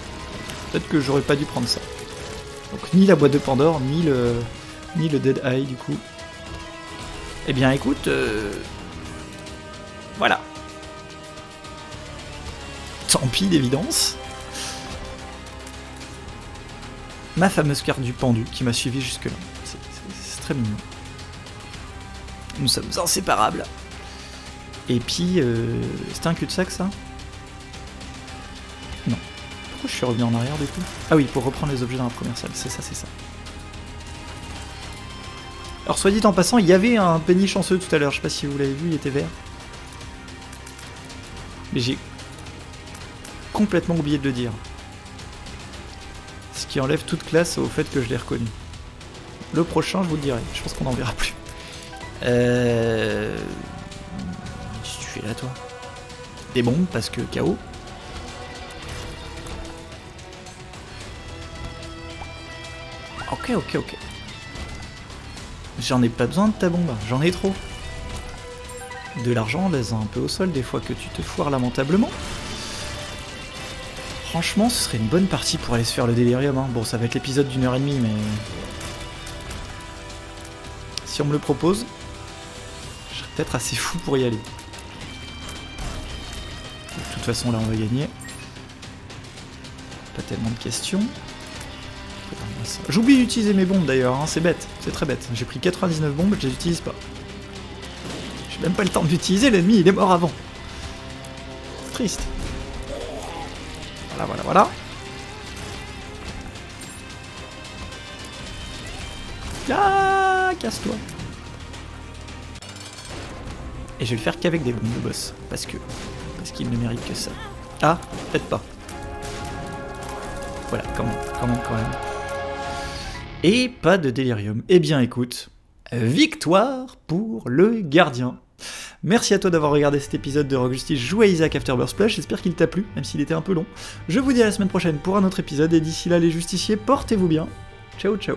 Peut-être que j'aurais pas dû prendre ça. Donc ni la boîte de Pandore, ni le, ni le Dead Eye du coup. Eh bien écoute, euh, voilà. Tant pis d'évidence. Ma fameuse carte du pendu qui m'a suivi jusque-là. C'est très mignon. Nous sommes inséparables. Et puis, euh, c'était un cul-de-sac ça? Je suis revenu en arrière du coup Ah oui, pour reprendre les objets dans la première salle. C'est ça, c'est ça. Alors, soit dit en passant, il y avait un penny chanceux tout à l'heure. Je sais pas si vous l'avez vu, il était vert. Mais j'ai complètement oublié de le dire. Ce qui enlève toute classe au fait que je l'ai reconnu. Le prochain, je vous le dirai. Je pense qu'on n'en verra plus. Euh... Qu'est-ce que tu fais là, toi? Des bombes, parce que KO. Ok, ok, ok. J'en ai pas besoin de ta bombe, j'en ai trop de l'argent laisse un peu au sol des fois que tu te foires lamentablement. Franchement, ce serait une bonne partie pour aller se faire le délirium. Hein. Bon, ça va être l'épisode d'une heure et demie, mais... Si on me le propose, je serais peut-être assez fou pour y aller. De toute façon, là, on va gagner. Pas tellement de questions. J'oublie d'utiliser mes bombes d'ailleurs, hein. c'est bête, c'est très bête. J'ai pris 99 bombes, je les utilise pas même pas le temps d'utiliser, l'ennemi il est mort avant. Triste. Voilà, voilà, voilà. Ah, casse-toi. Et je vais le faire qu'avec des bombes de boss. Parce que. Parce qu'il ne mérite que ça. Ah, peut-être pas. Voilà, quand même, quand même. Et pas de délirium. Eh bien écoute, victoire pour le gardien. Merci à toi d'avoir regardé cet épisode de Rogue Justice jouer Isaac Afterbirth Splash, j'espère qu'il t'a plu, même s'il était un peu long. Je vous dis à la semaine prochaine pour un autre épisode, et d'ici là les justiciers, portez-vous bien. Ciao ciao